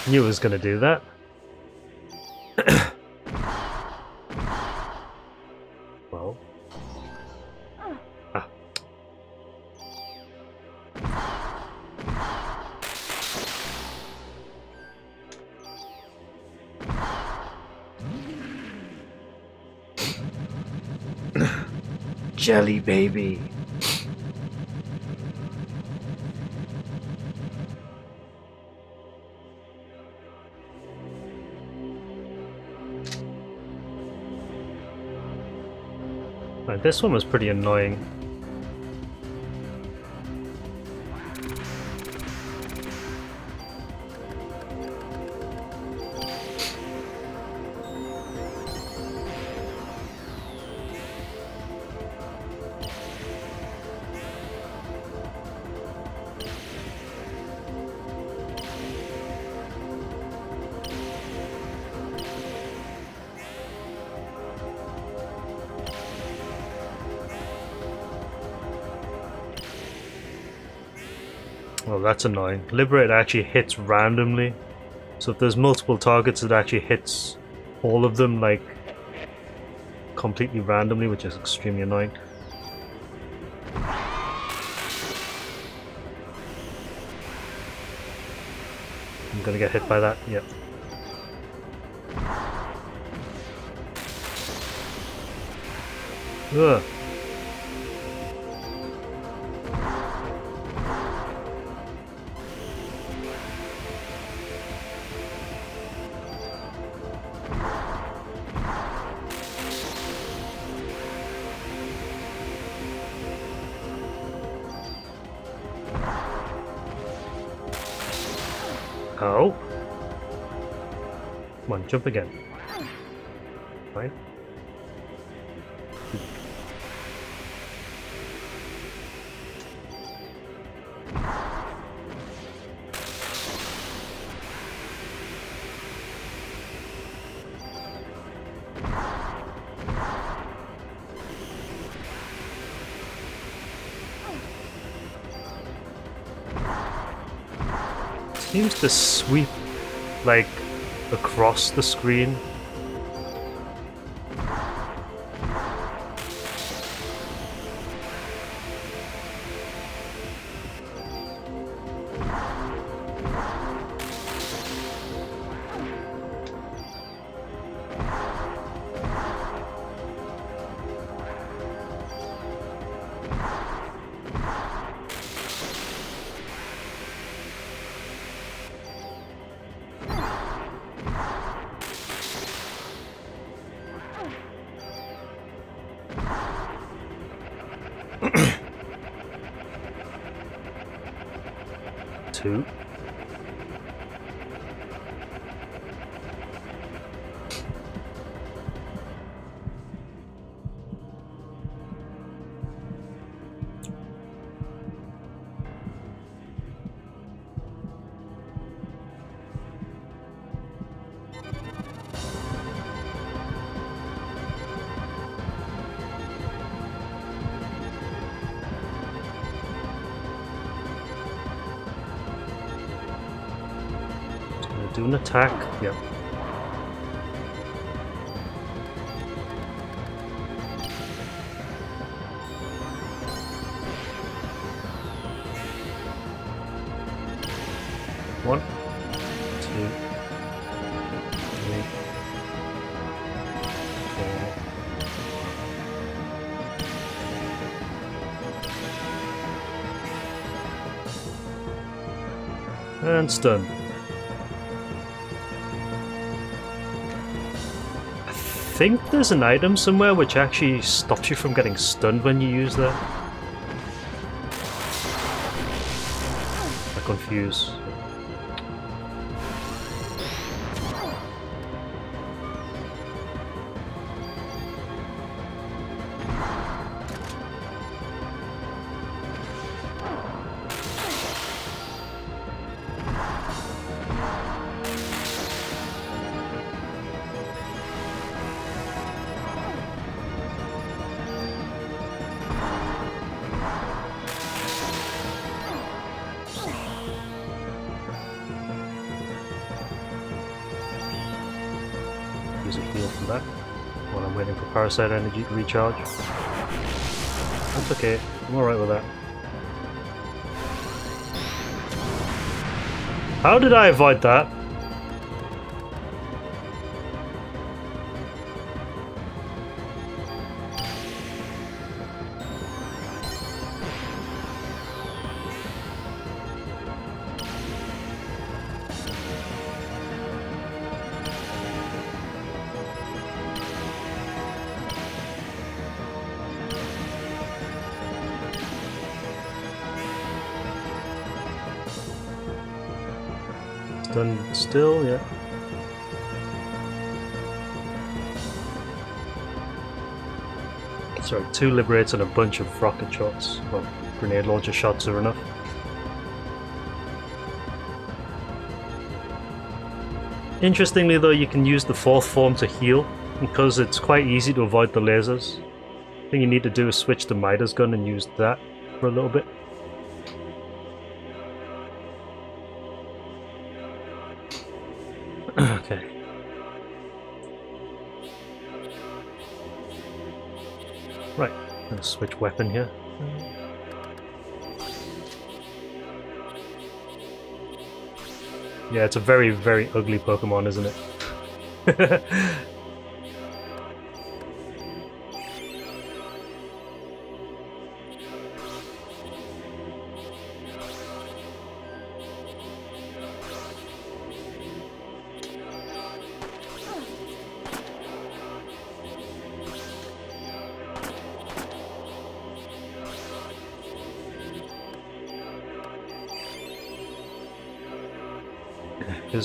Knew I was going to do that. well. Ah. Jelly baby. This one was pretty annoying. That's annoying. Liberate actually hits randomly. So if there's multiple targets, it actually hits all of them, like, completely randomly, which is extremely annoying. I'm gonna get hit by that, yep. Ugh. Jump again. Right. Seems to sweep like across the screen. Stun. think there's an item somewhere which actually stops you from getting stunned when you use that. I'm waiting for Parasite energy to recharge. That's okay, I'm alright with that. How did I avoid that? Sorry, two liberates and a bunch of rocket shots. Well, grenade launcher shots are enough. Interestingly though, you can use the fourth form to heal, because it's quite easy to avoid the lasers. Thing you need to do is switch to Midas gun and use that for a little bit. Switch weapon here. Yeah, it's a very, very ugly Pokemon, isn't it?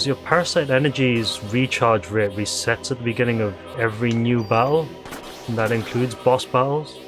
your Parasite Energy's recharge rate resets at the beginning of every new battle, and that includes boss battles.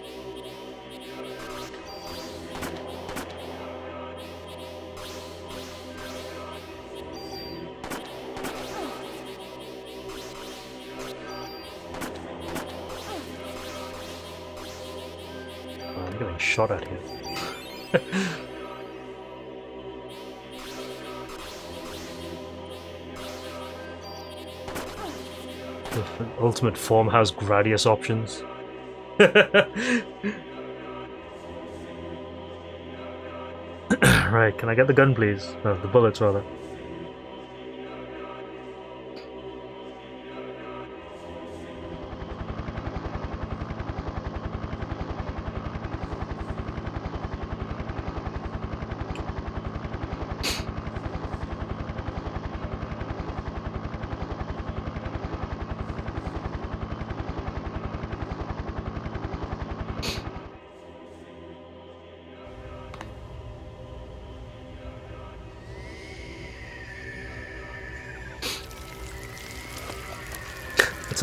Ultimate form has Gradius options. right, can I get the gun please? The bullets rather.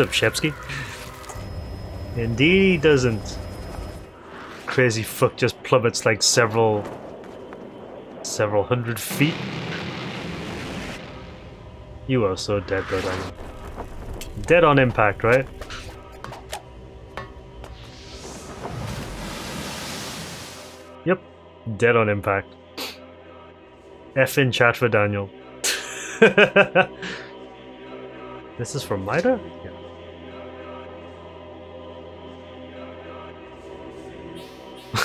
Up, Shepsky? Indeed he doesn't. Crazy fuck just plummets like several... several hundred feet. You are so dead Daniel. Dead on impact, right? Yep, dead on impact. F in chat for Daniel. this is from Mida? Yeah.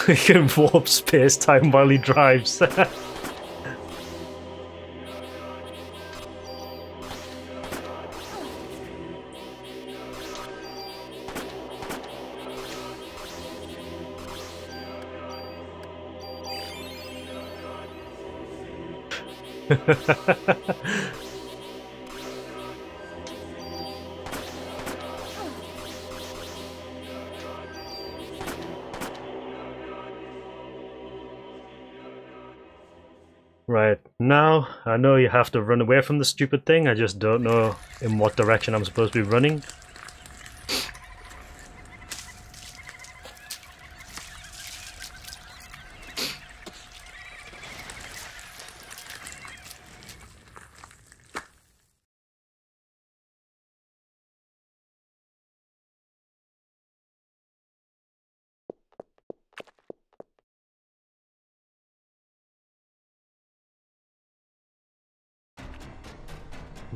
he can warp space time while he drives. right, now I know you have to run away from the stupid thing, I just don't know in what direction I'm supposed to be running.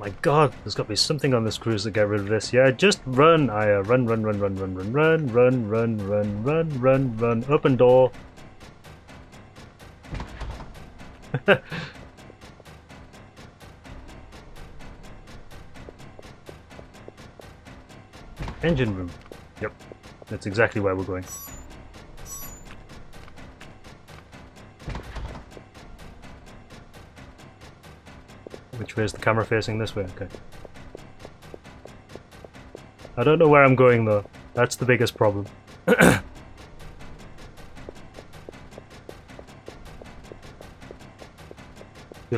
My god, there's got to be something on this cruise to get rid of this. Yeah, just run, Aya. Run, run, run, run, run, run, run, run, run, run, run, run, run. Open door. Engine room. Yep, that's exactly where we're going. Which way is the camera facing? This way, okay. I don't know where I'm going though. That's the biggest problem. Feel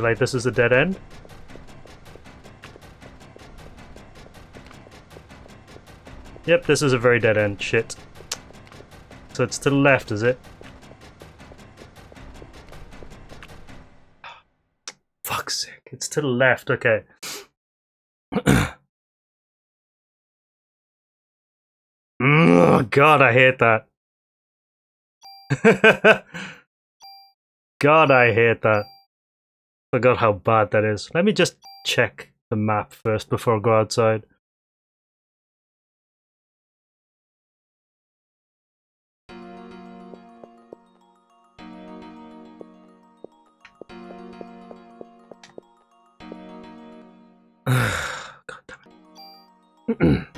like this is a dead end? Yep, this is a very dead end. Shit. So it's to the left, is it? To the left, okay. oh, God, I hate that. God, I hate that. Forgot how bad that is. Let me just check the map first before I go outside.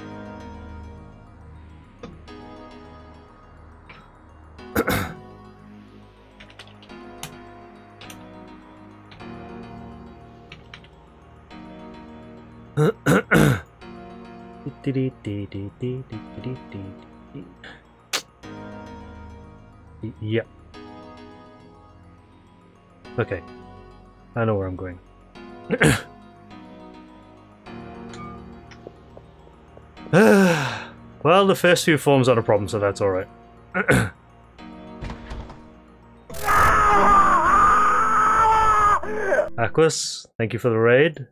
yeah. Okay. I know where I'm going. well, the first few forms are a problem, so that's alright. Aquas, thank you for the raid.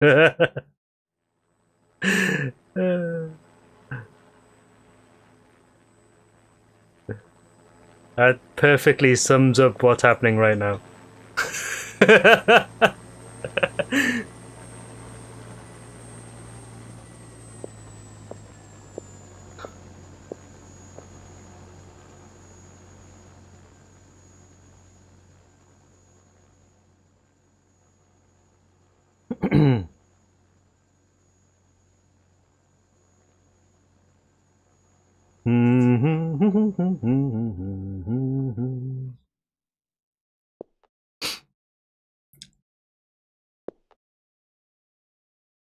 that perfectly sums up what's happening right now.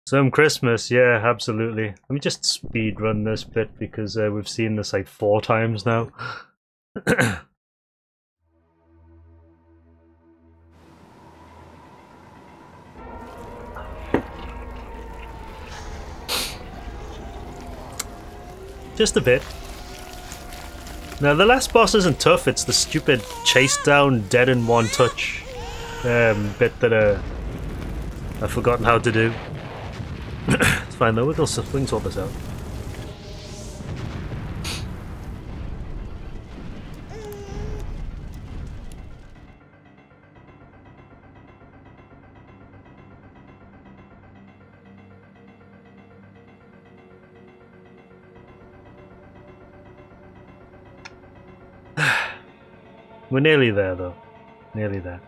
Some Christmas, yeah, absolutely. Let me just speed run this bit because uh, we've seen this like four times now. Just a bit. Now, the last boss isn't tough, it's the stupid chase down dead in one touch um, bit that uh, I've forgotten how to do. it's fine though, we can sort this out. We're nearly there, though. Nearly there.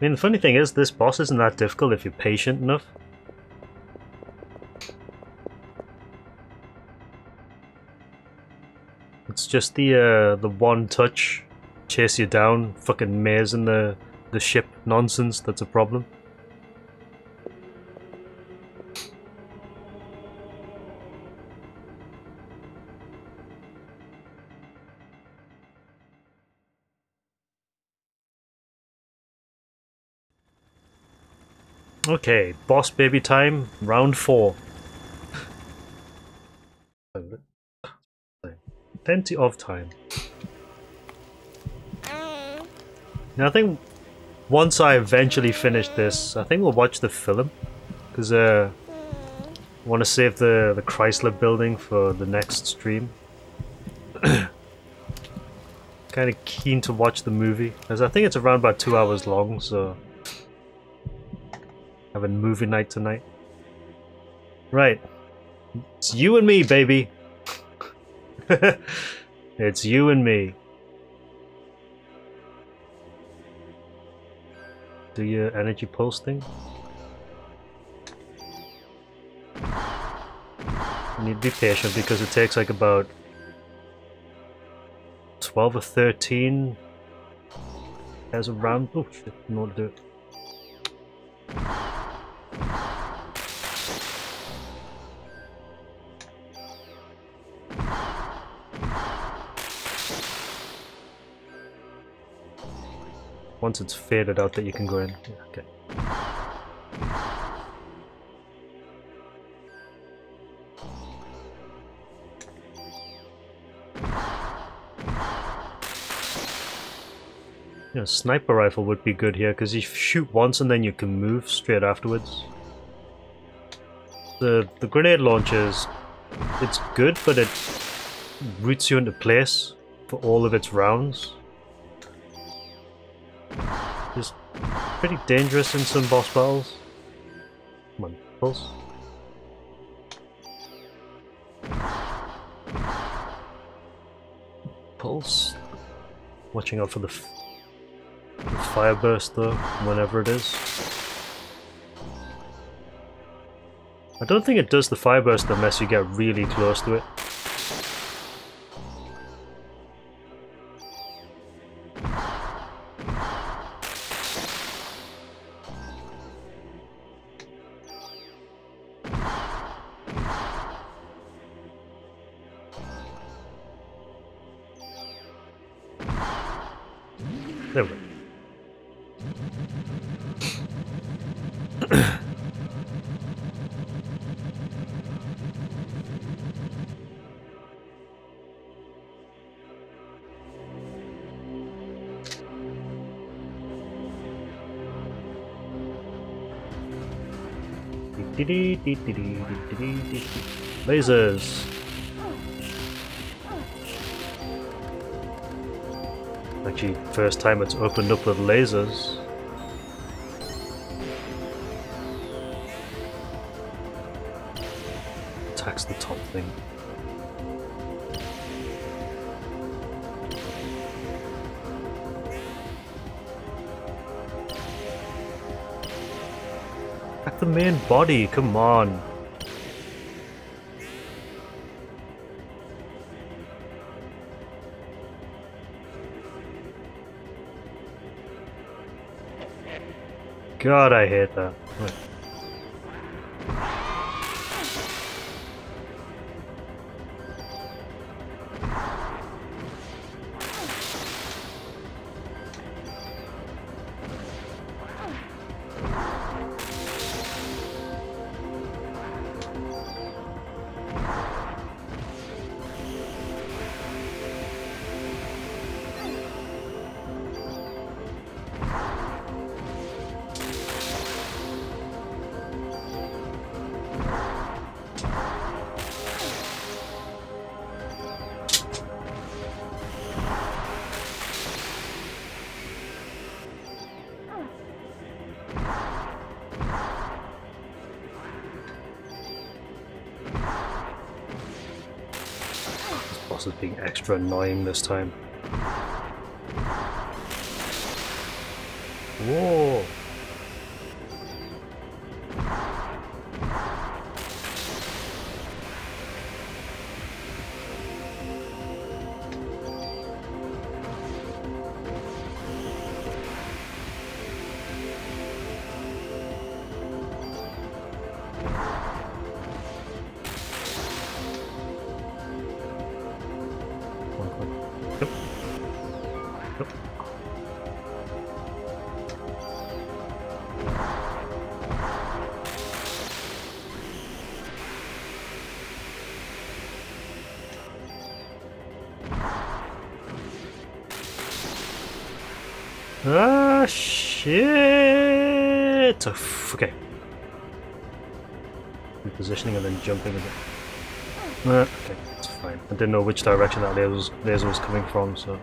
I mean, the funny thing is, this boss isn't that difficult if you're patient enough. It's just the uh, the one touch, chase you down, fucking maze in the the ship nonsense that's a problem. Okay, boss baby time, round four. Plenty of time. Now I think once I eventually finish this, I think we'll watch the film. Because uh, I want to save the, the Chrysler building for the next stream. kind of keen to watch the movie. Because I think it's around about two hours long, so... Having movie night tonight. Right. It's you and me, baby. it's you and me. Do your energy posting. You need to be patient because it takes like about 12 or 13 as a round. Oh shit, no to do it. Once it's faded out that you can go in. Okay. Yeah, sniper rifle would be good here because you shoot once and then you can move straight afterwards. The the grenade launchers, it's good, but it roots you into place for all of its rounds. Pretty dangerous in some boss battles. Come on, pulse. Pulse. Watching out for the, the fire burst though, whenever it is. I don't think it does the fire burst unless you get really close to it. Lasers. Actually, first time it's opened up with lasers. Attacks the top thing. Attack the main body, come on. God, I hate that. Annoying this time. Whoa! Jumping a bit. Uh, okay, that's fine. I didn't know which direction that laser was, laser was coming from, so...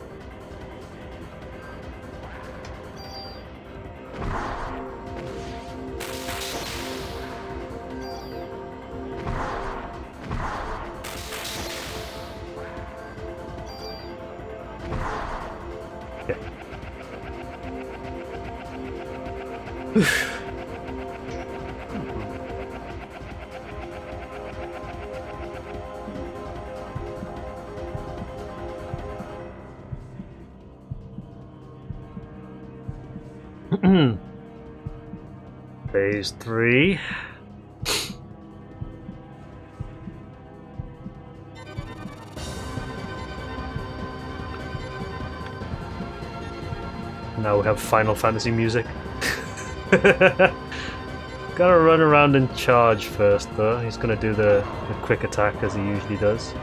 Final Fantasy music. Gotta run around and charge first though. He's gonna do the, the quick attack as he usually does.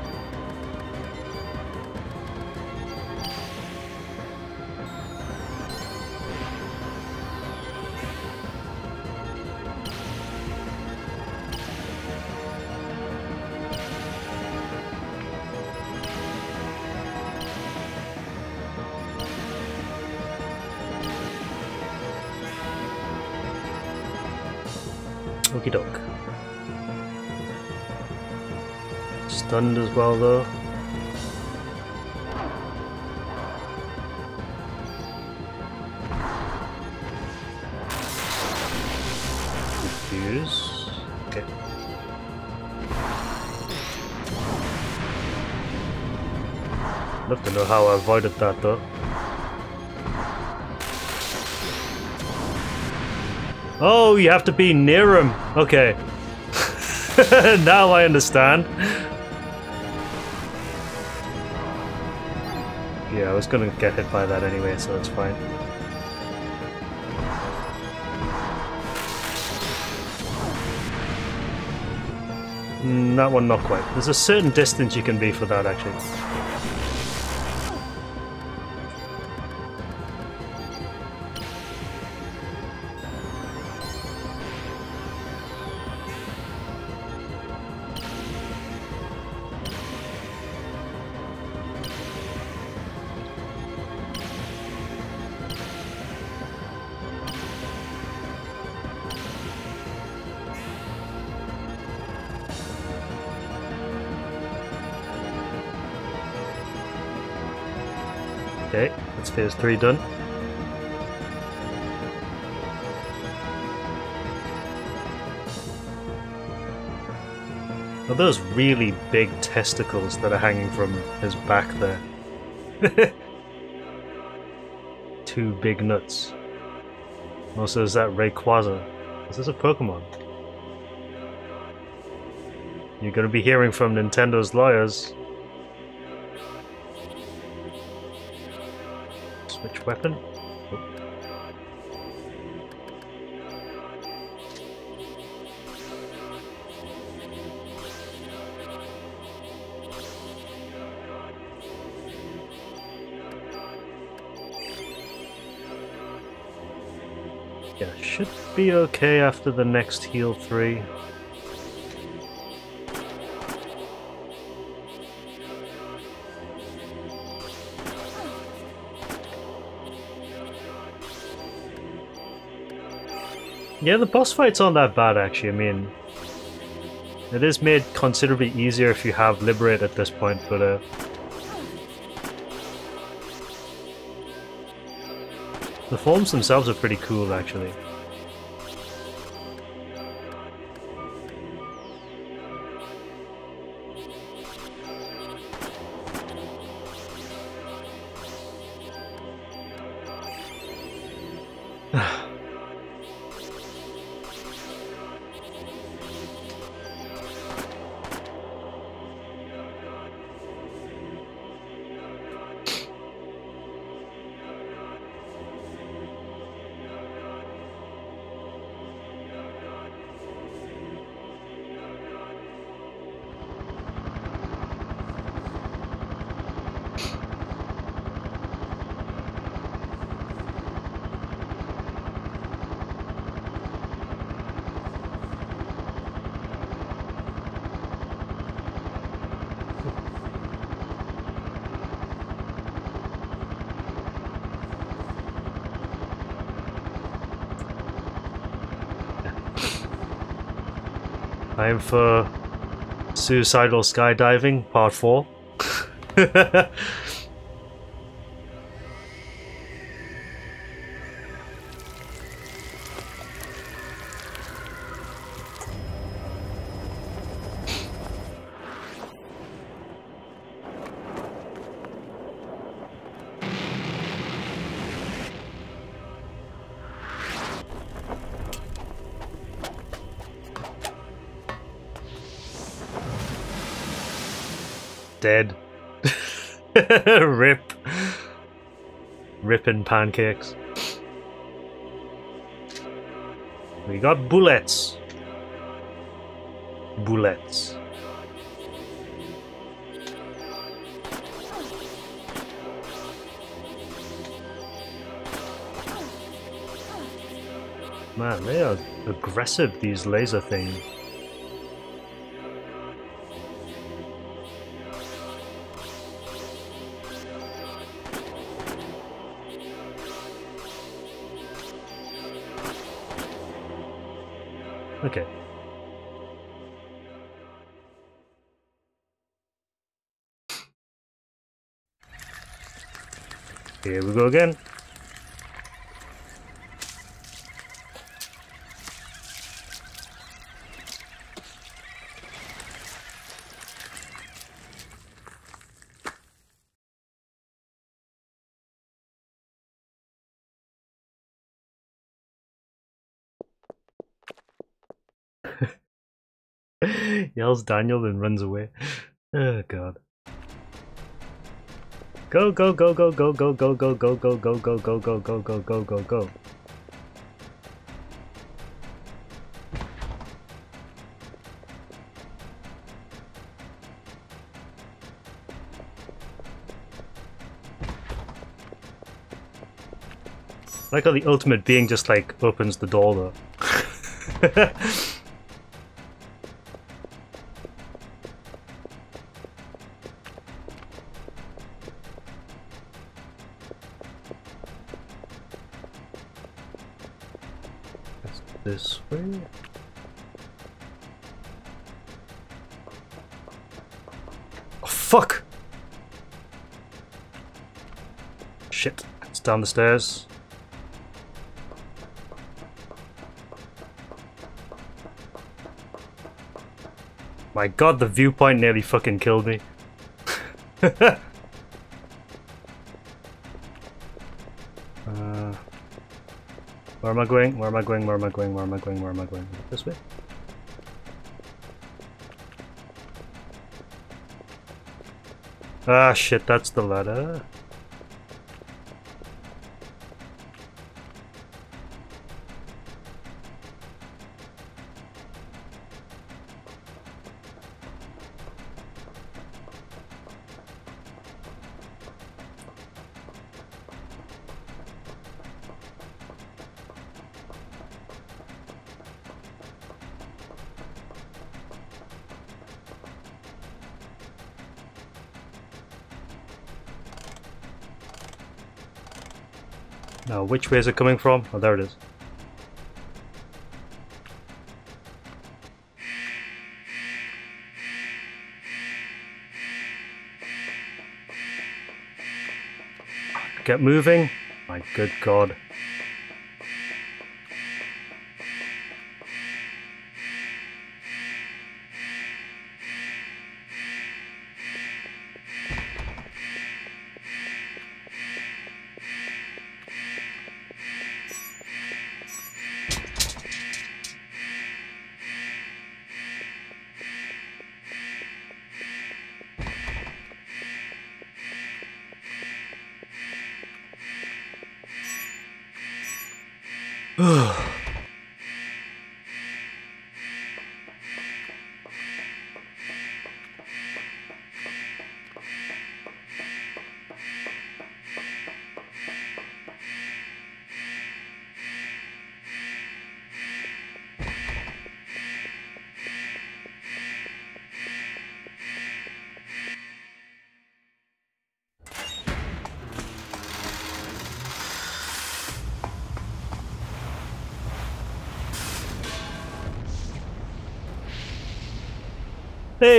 Well though. Okay. Love to know how I avoided that though. Oh, you have to be near him. Okay. now I understand. Was gonna get hit by that anyway, so it's fine. Mm, that one, not quite. There's a certain distance you can be for that, actually. Phase three done. Are those really big testicles that are hanging from his back there? Two big nuts. Also, is that Rayquaza? Is this a Pokemon? You're gonna be hearing from Nintendo's lawyers. Weapon. Yeah, should be okay after the next heal 3. Yeah, the boss fights aren't that bad actually. I mean, it is made considerably easier if you have Liberate at this point, but uh, the forms themselves are pretty cool actually. Time for suicidal skydiving, part 4. Dead. Rip. Ripping pancakes. We got bullets. Bullets. Man, they are aggressive, these laser things. Here we go again. Yells Daniel and runs away. Oh god. Go go go go go go go go go go go go go go go go go go go. like how the ultimate being just like opens the door though. Down the stairs. My god, the viewpoint nearly fucking killed me. uh... Where am I going? Where am I going? Where am I going? Where am I going? Where am I going? This way? Ah shit, that's the ladder. Uh, which way is it coming from? Oh, there it is. Get moving. My good god.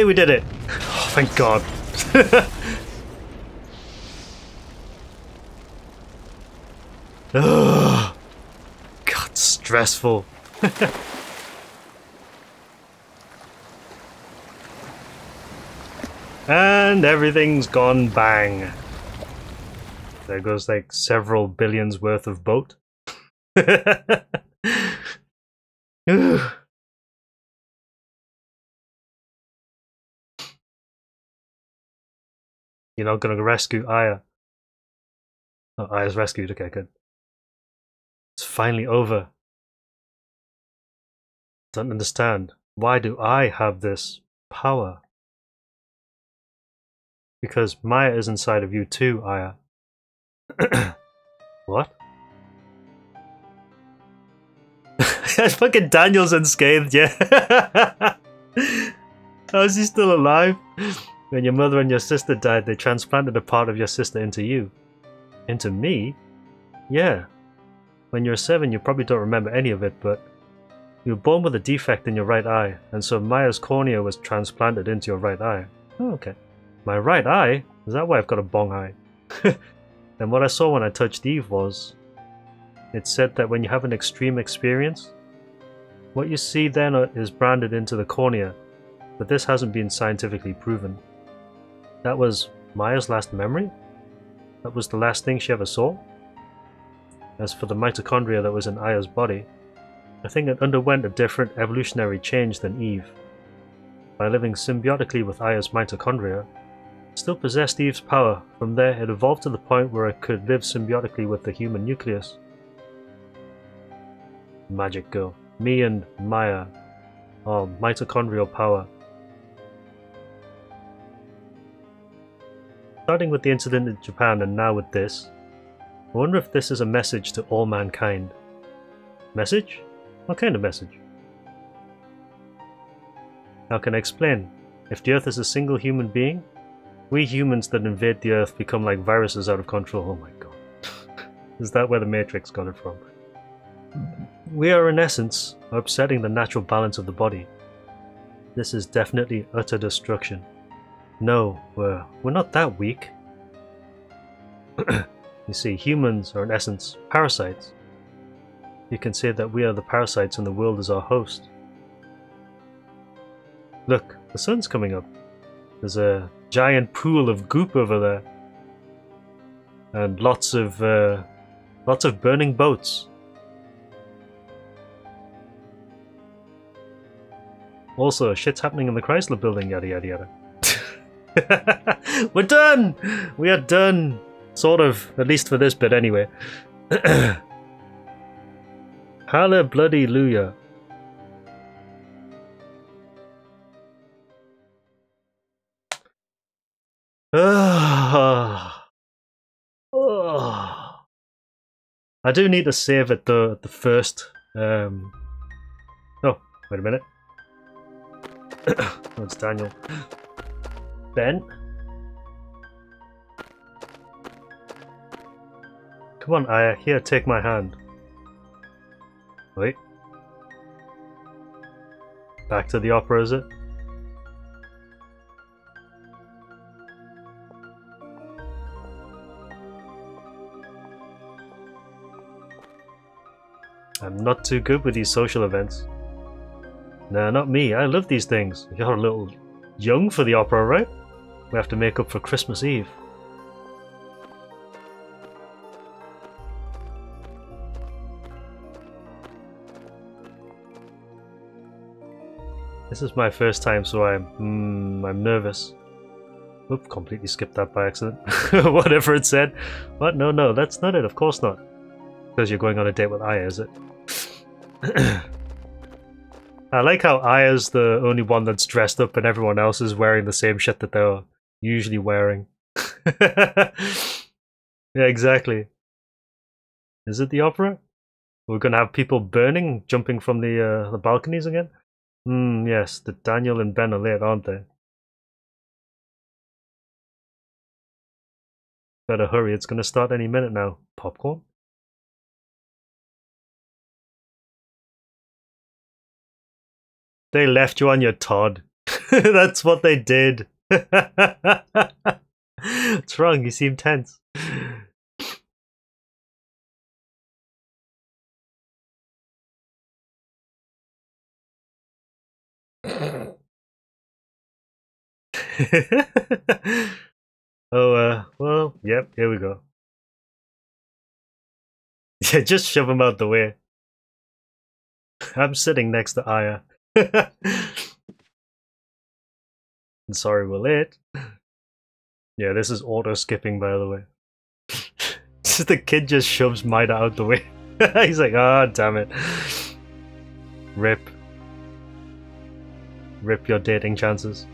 We did it! Oh, thank God. God, stressful. and everything's gone bang. There goes like several billions worth of boat. You're gonna rescue Aya. Oh, Aya's rescued. Okay, good. It's finally over. Don't understand. Why do I have this power? Because Maya is inside of you too, Aya. what? fucking Daniel's unscathed, yeah. How is he still alive? When your mother and your sister died, they transplanted a part of your sister into you. Into me? Yeah. When you were seven, you probably don't remember any of it, but you were born with a defect in your right eye, and so Maya's cornea was transplanted into your right eye. Oh, okay. My right eye? Is that why I've got a bong eye? and what I saw when I touched Eve was... It said that when you have an extreme experience, what you see then is branded into the cornea, but this hasn't been scientifically proven. That was Maya's last memory? That was the last thing she ever saw? As for the mitochondria that was in Aya's body, I think it underwent a different evolutionary change than Eve. By living symbiotically with Aya's mitochondria, it still possessed Eve's power. From there, it evolved to the point where it could live symbiotically with the human nucleus. Magic girl. Me and Maya. Oh, mitochondrial power. Starting with the incident in Japan and now with this, I wonder if this is a message to all mankind. Message? What kind of message? How can I explain? If the Earth is a single human being, we humans that invade the Earth become like viruses out of control. Oh my god. is that where the Matrix got it from? We are in essence upsetting the natural balance of the body. This is definitely utter destruction. No, we're, we're not that weak. you see, humans are in essence parasites. You can say that we are the parasites and the world is our host. Look, the sun's coming up. There's a giant pool of goop over there. And lots of, uh, lots of burning boats. Also, shit's happening in the Chrysler building, yada yada yada. We're done! We are done. Sort of, at least for this bit anyway. Hallelujah. bloody Luya. I do need to save at the the first. Um... Oh, wait a minute. That's Daniel. Ben? Come on, Aya. Here, take my hand. Wait. Back to the opera, is it? I'm not too good with these social events. Nah, not me. I love these things. You're a little young for the opera, right? We have to make up for Christmas Eve. This is my first time, so I'm mm, I'm nervous. Oop, completely skipped that by accident. Whatever it said. What? No, no, that's not it. Of course not. Because you're going on a date with Aya, is it? I like how Aya's the only one that's dressed up and everyone else is wearing the same shit that they're usually wearing. yeah, exactly. Is it the opera? We're gonna have people burning, jumping from the uh, the balconies again? Hmm, yes, the Daniel and Ben are late, aren't they? Better hurry, it's gonna start any minute now. Popcorn? They left you on your Todd. That's what they did. What's wrong? You seem tense. oh, uh, well, yep, here we go. Yeah, just shove him out the way. I'm sitting next to Aya. Sorry we're late. Yeah, this is auto skipping, by the way. the kid just shoves Maeda out the way. He's like, ah, oh, damn it. Rip. Rip your dating chances.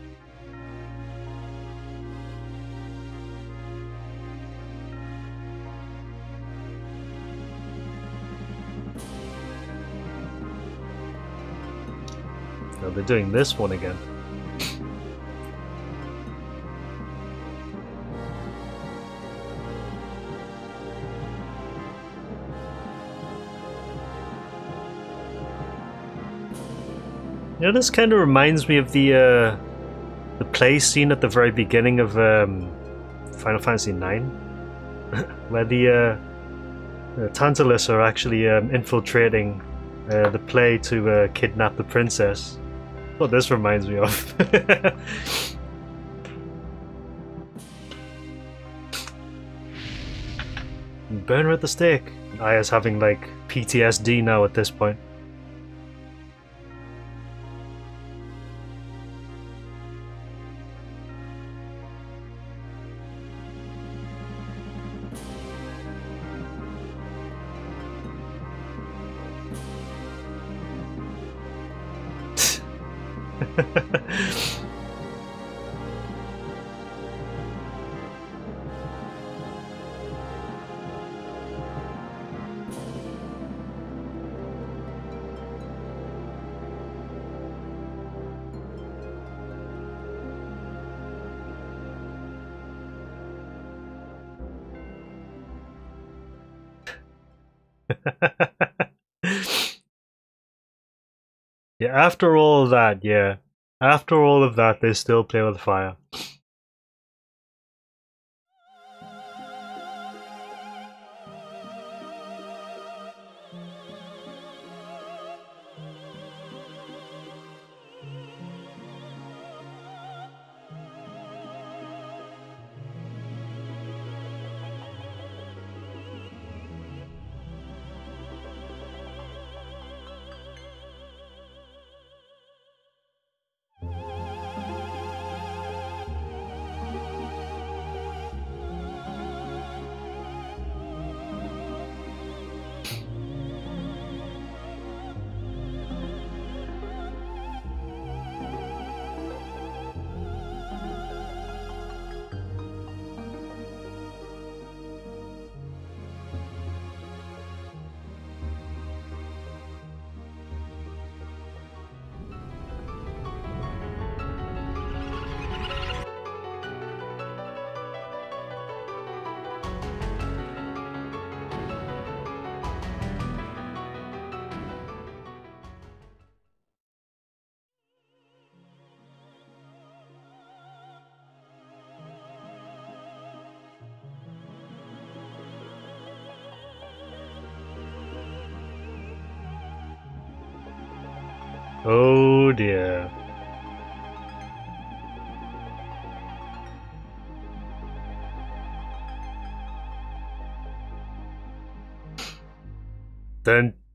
No, they're doing this one again. You know, this kind of reminds me of the uh, the play scene at the very beginning of um, Final Fantasy IX, where the uh, Tantalus are actually um, infiltrating uh, the play to uh, kidnap the princess. What this reminds me of. Burn at the stake. Aya's having like PTSD now at this point. After all of that, yeah. After all of that, they still play with fire.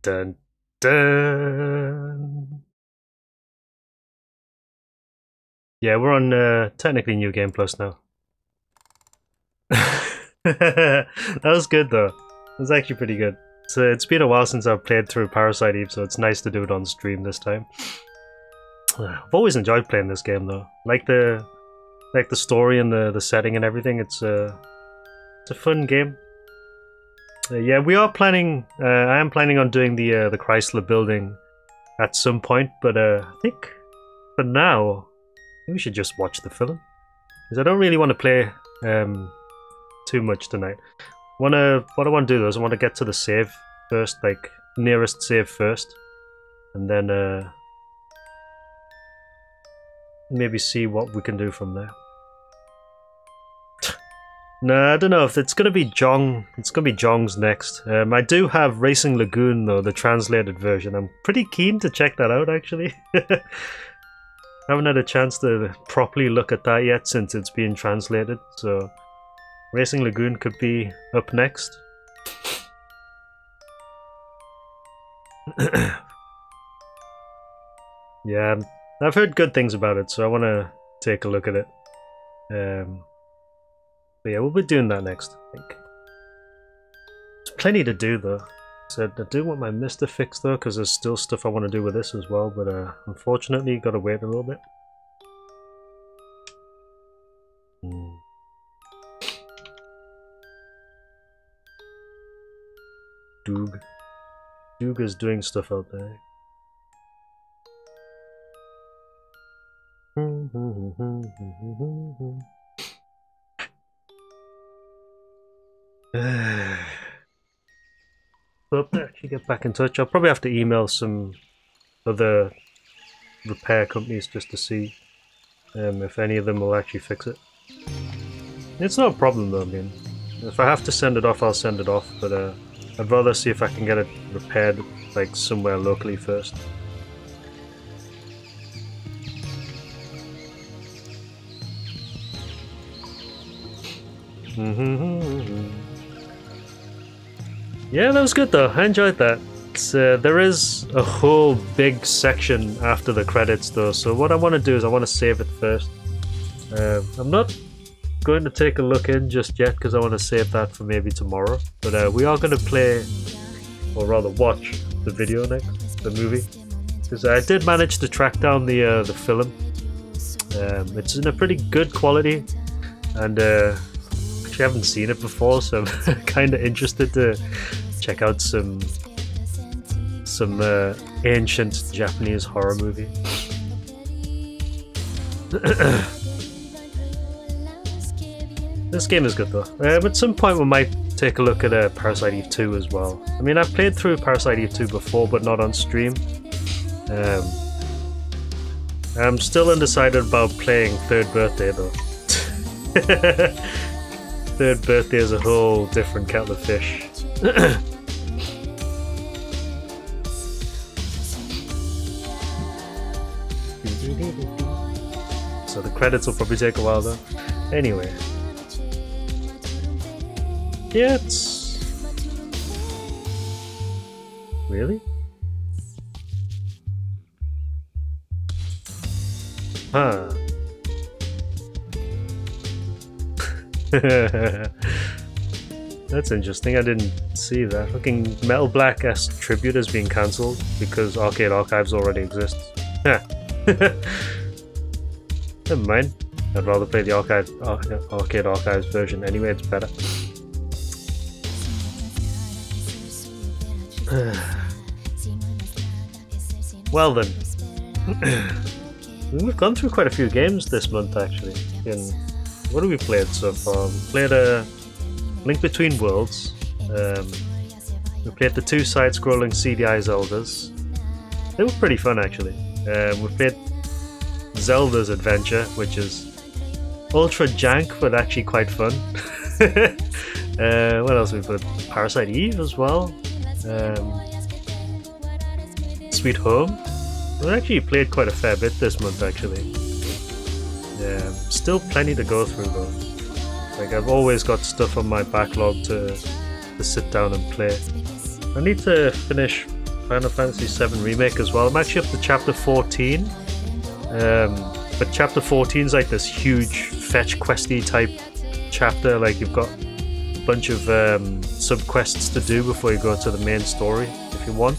Dun dun. Yeah, we're on uh, technically New Game Plus now. that was good though. It was actually pretty good. So it's been a while since I've played through Parasite Eve, so it's nice to do it on stream this time. I've always enjoyed playing this game though. Like the like the story and the the setting and everything. It's a it's a fun game. Uh, yeah, we are planning. Uh, I am planning on doing the uh, the Chrysler building at some point, but uh, I think for now we should just watch the film because I don't really want to play um, too much tonight. Wanna what I want to do though is I want to get to the save first, like nearest save first, and then uh, maybe see what we can do from there. No, I don't know if it's gonna be Jong. It's gonna be Jong's next. Um, I do have Racing Lagoon though, the translated version. I'm pretty keen to check that out actually. I haven't had a chance to properly look at that yet since it's being translated, so Racing Lagoon could be up next. yeah, I've heard good things about it, so I want to take a look at it. Um, but yeah, we'll be doing that next, I think. There's plenty to do, though. Said I do want my MiSTer fixed though, because there's still stuff I want to do with this as well. But uh, unfortunately, got to wait a little bit. Hmm. Doog. Doog is doing stuff out there. Hmm, hmm, hmm, To actually get back in touch. I'll probably have to email some other repair companies just to see um, if any of them will actually fix it. It's not a problem though, I mean. If I have to send it off, I'll send it off, but uh, I'd rather see if I can get it repaired like somewhere locally first. Yeah, that was good though. I enjoyed that. Uh, there is a whole big section after the credits though, so what I want to do is I want to save it first. Uh, I'm not going to take a look in just yet because I want to save that for maybe tomorrow. But uh, we are going to play, or rather watch, the video next, the movie. Because I did manage to track down the uh, the film. Um, it's in a pretty good quality, and uh, actually haven't seen it before, so I'm kind of interested to check out some some uh, ancient Japanese horror movie. This game is good though. Um, at some point we might take a look at uh, Parasite Eve 2 as well. I mean, I've played through Parasite Eve 2 before, but not on stream. Um, I'm still undecided about playing Third Birthday though. Third Birthday is a whole different kettle of fish. so the credits will probably take a while though. Anyway, It's Really? Huh. That's interesting. I didn't see that. Looking Metal Black S Tribute is being cancelled because Arcade Archives already exists. Never mind. I'd rather play the Arcade, Arcade Archives version anyway, it's better. well then. We've gone through quite a few games this month actually. In what have we played so far? We played a Link Between Worlds. Um, we played the two side-scrolling CDI Zeldas. They were pretty fun actually. Um, we played Zelda's Adventure, which is ultra jank but actually quite fun. uh, what else we played? Parasite Eve as well. Um, Sweet Home. We actually played quite a fair bit this month, actually. Yeah, still plenty to go through though. Like I've always got stuff on my backlog to to sit down and play. I need to finish Final Fantasy VII Remake as well. I'm actually up to chapter 14. Um, but chapter 14 is like this huge fetch questy type chapter. Like you've got a bunch of um, subquests to do before you go to the main story if you want.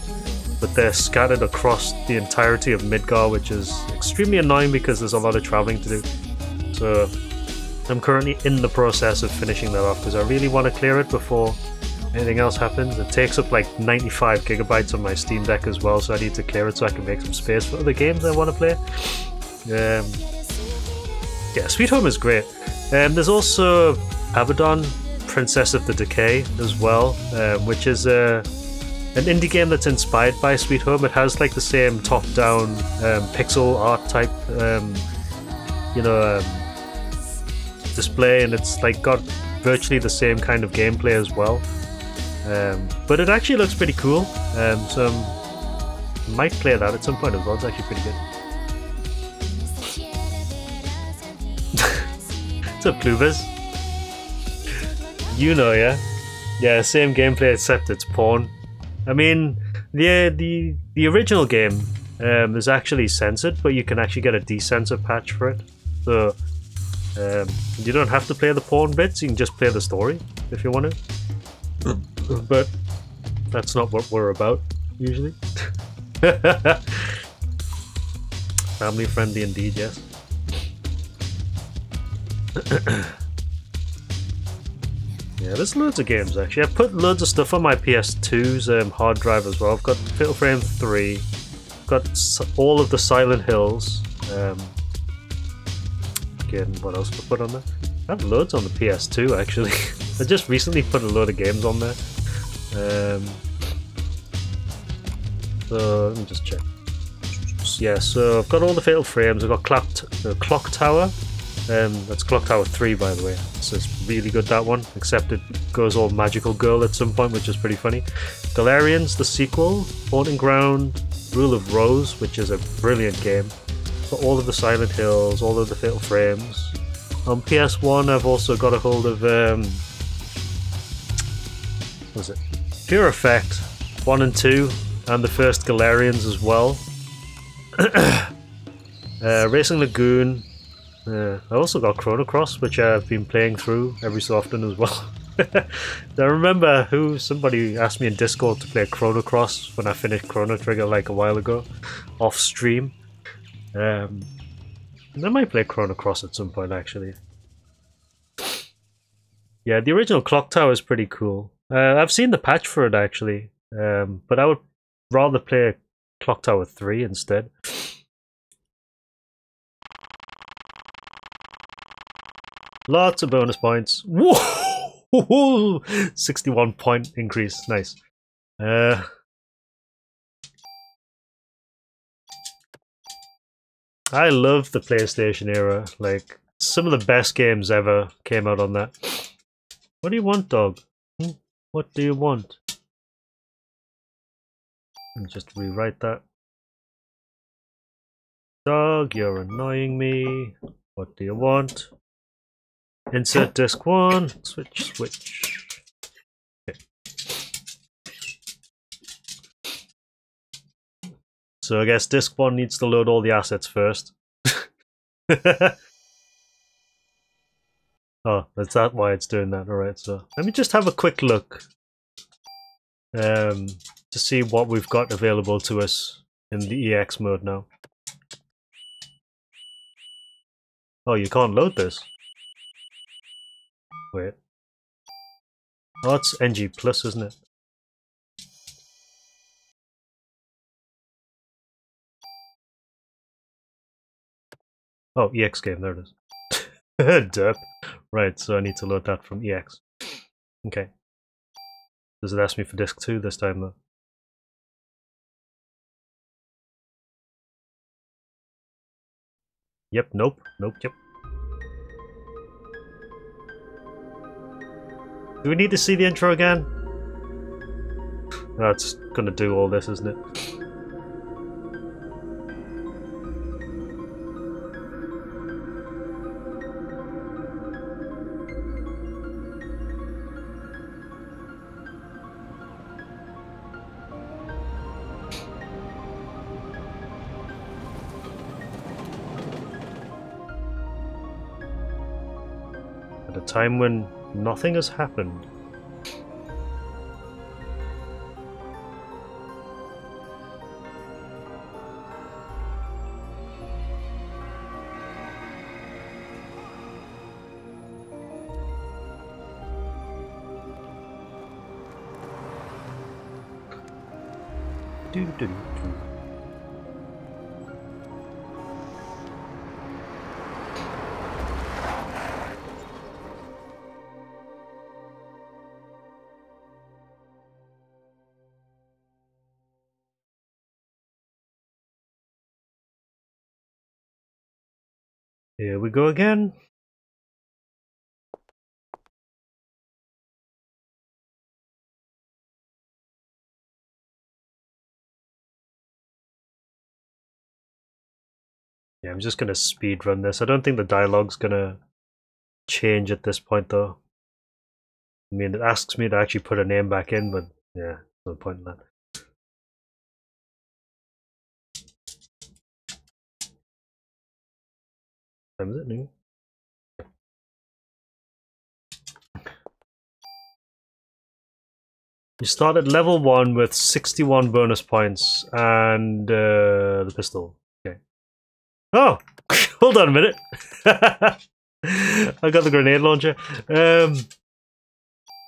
But they're scattered across the entirety of Midgar, which is extremely annoying because there's a lot of traveling to do. So I'm currently in the process of finishing that off because I really want to clear it before anything else happens. It takes up like 95 gigabytes on my Steam Deck as well, so I need to clear it so I can make some space for other games I want to play. Um, yeah, Sweet Home is great. Um, there's also Abaddon, Princess of the Decay as well, um, which is a an indie game that's inspired by Sweet Home. It has like the same top-down um, pixel art type, um, you know, um, display, and it's like got virtually the same kind of gameplay as well. Um, but it actually looks pretty cool, um, so I might play that at some point as well. It's actually pretty good. What's up, Clubers? You know, yeah? Yeah, same gameplay except it's porn. I mean, the the the original game um, is actually censored, but you can actually get a decensor patch for it. So um, you don't have to play the porn bits. You can just play the story if you want to. but that's not what we're about usually. Family friendly indeed, yes. Yeah, there's loads of games actually. I've put loads of stuff on my PS2's um, hard drive as well. I've got Fatal Frame 3, got all of the Silent Hills. Um, again, what else to put on there? I have loads on the PS2 actually. I just recently put a load of games on there. Um, so let me just check. Yeah, so I've got all the Fatal Frames. I've got Clock, uh, Clock Tower, um, that's Clock Tower 3, by the way. So it's really good, that one. Except it goes all magical girl at some point, which is pretty funny. Galerians, the sequel. Haunting Ground, Rule of Rose, which is a brilliant game. For all of the Silent Hills, all of the Fatal Frames. On PS1, I've also got a hold of. Um, was it? Fear Effect 1 and 2, and the first Galerians as well. uh, Racing Lagoon, yeah, I also got Chrono Cross, which I've been playing through every so often as well. I remember who somebody asked me in Discord to play Chrono Cross when I finished Chrono Trigger like a while ago, off stream. Um, I might play Chrono Cross at some point actually. Yeah, the original Clock Tower is pretty cool. Uh, I've seen the patch for it actually, um, but I would rather play Clock Tower 3 instead. Lots of bonus points. Whoa! 61 point increase. Nice. Uh, I love the PlayStation era. Like, some of the best games ever came out on that. What do you want, dog? Hmm? What do you want? Just rewrite that. Dog, you're annoying me. What do you want? Insert disk one, switch, switch. So I guess disk one needs to load all the assets first. oh, that's that why it's doing that. Alright, so let me just have a quick look um, to see what we've got available to us in the EX mode now. Oh, you can't load this. Wait. Oh, it's NG plus, isn't it? Oh, EX game, there it is. Derp. Right, so I need to load that from EX. Okay. Does it ask me for disk 2 this time though? Yep, nope, nope, yep. Do we need to see the intro again? That's gonna do all this, isn't it? time when nothing has happened. Do do do. We go again. Yeah, I'm just gonna speed run this. I don't think the dialogue's gonna change at this point though. I mean, it asks me to actually put a name back in, but yeah, no point in that. Time is it new? You start at level 1 with 61 bonus points and uh, the pistol. Okay. Oh, hold on a minute. I got the grenade launcher. Um,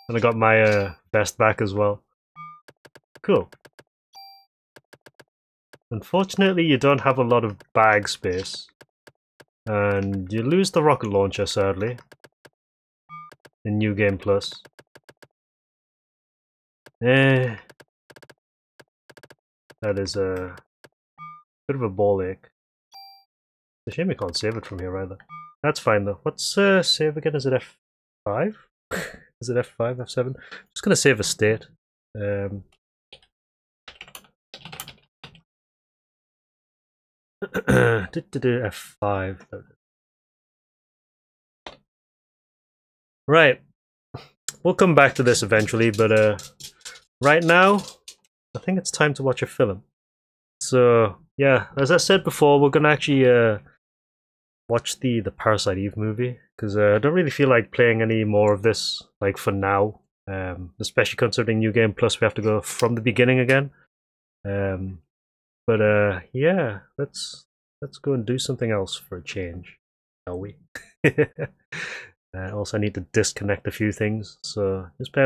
and I got my uh, vest back as well. Cool. Unfortunately, you don't have a lot of bag space. And you lose the rocket launcher, sadly. In New Game Plus. Eh. That is a bit of a ball ache. It's a shame we can't save it from here either. That's fine though. What's uh, save again? Is it F5? Is it F5, F7? I'm just gonna save a state. Um, F5. Right. We'll come back to this eventually, but uh, right now, I think it's time to watch a film. So, yeah, as I said before, we're gonna actually uh, watch the the Parasite Eve movie because uh, I don't really feel like playing any more of this like for now. Um, especially considering New Game Plus, we have to go from the beginning again. Um, but uh, yeah, let's let's go and do something else for a change, shall we? uh, also, I need to disconnect a few things, so just bear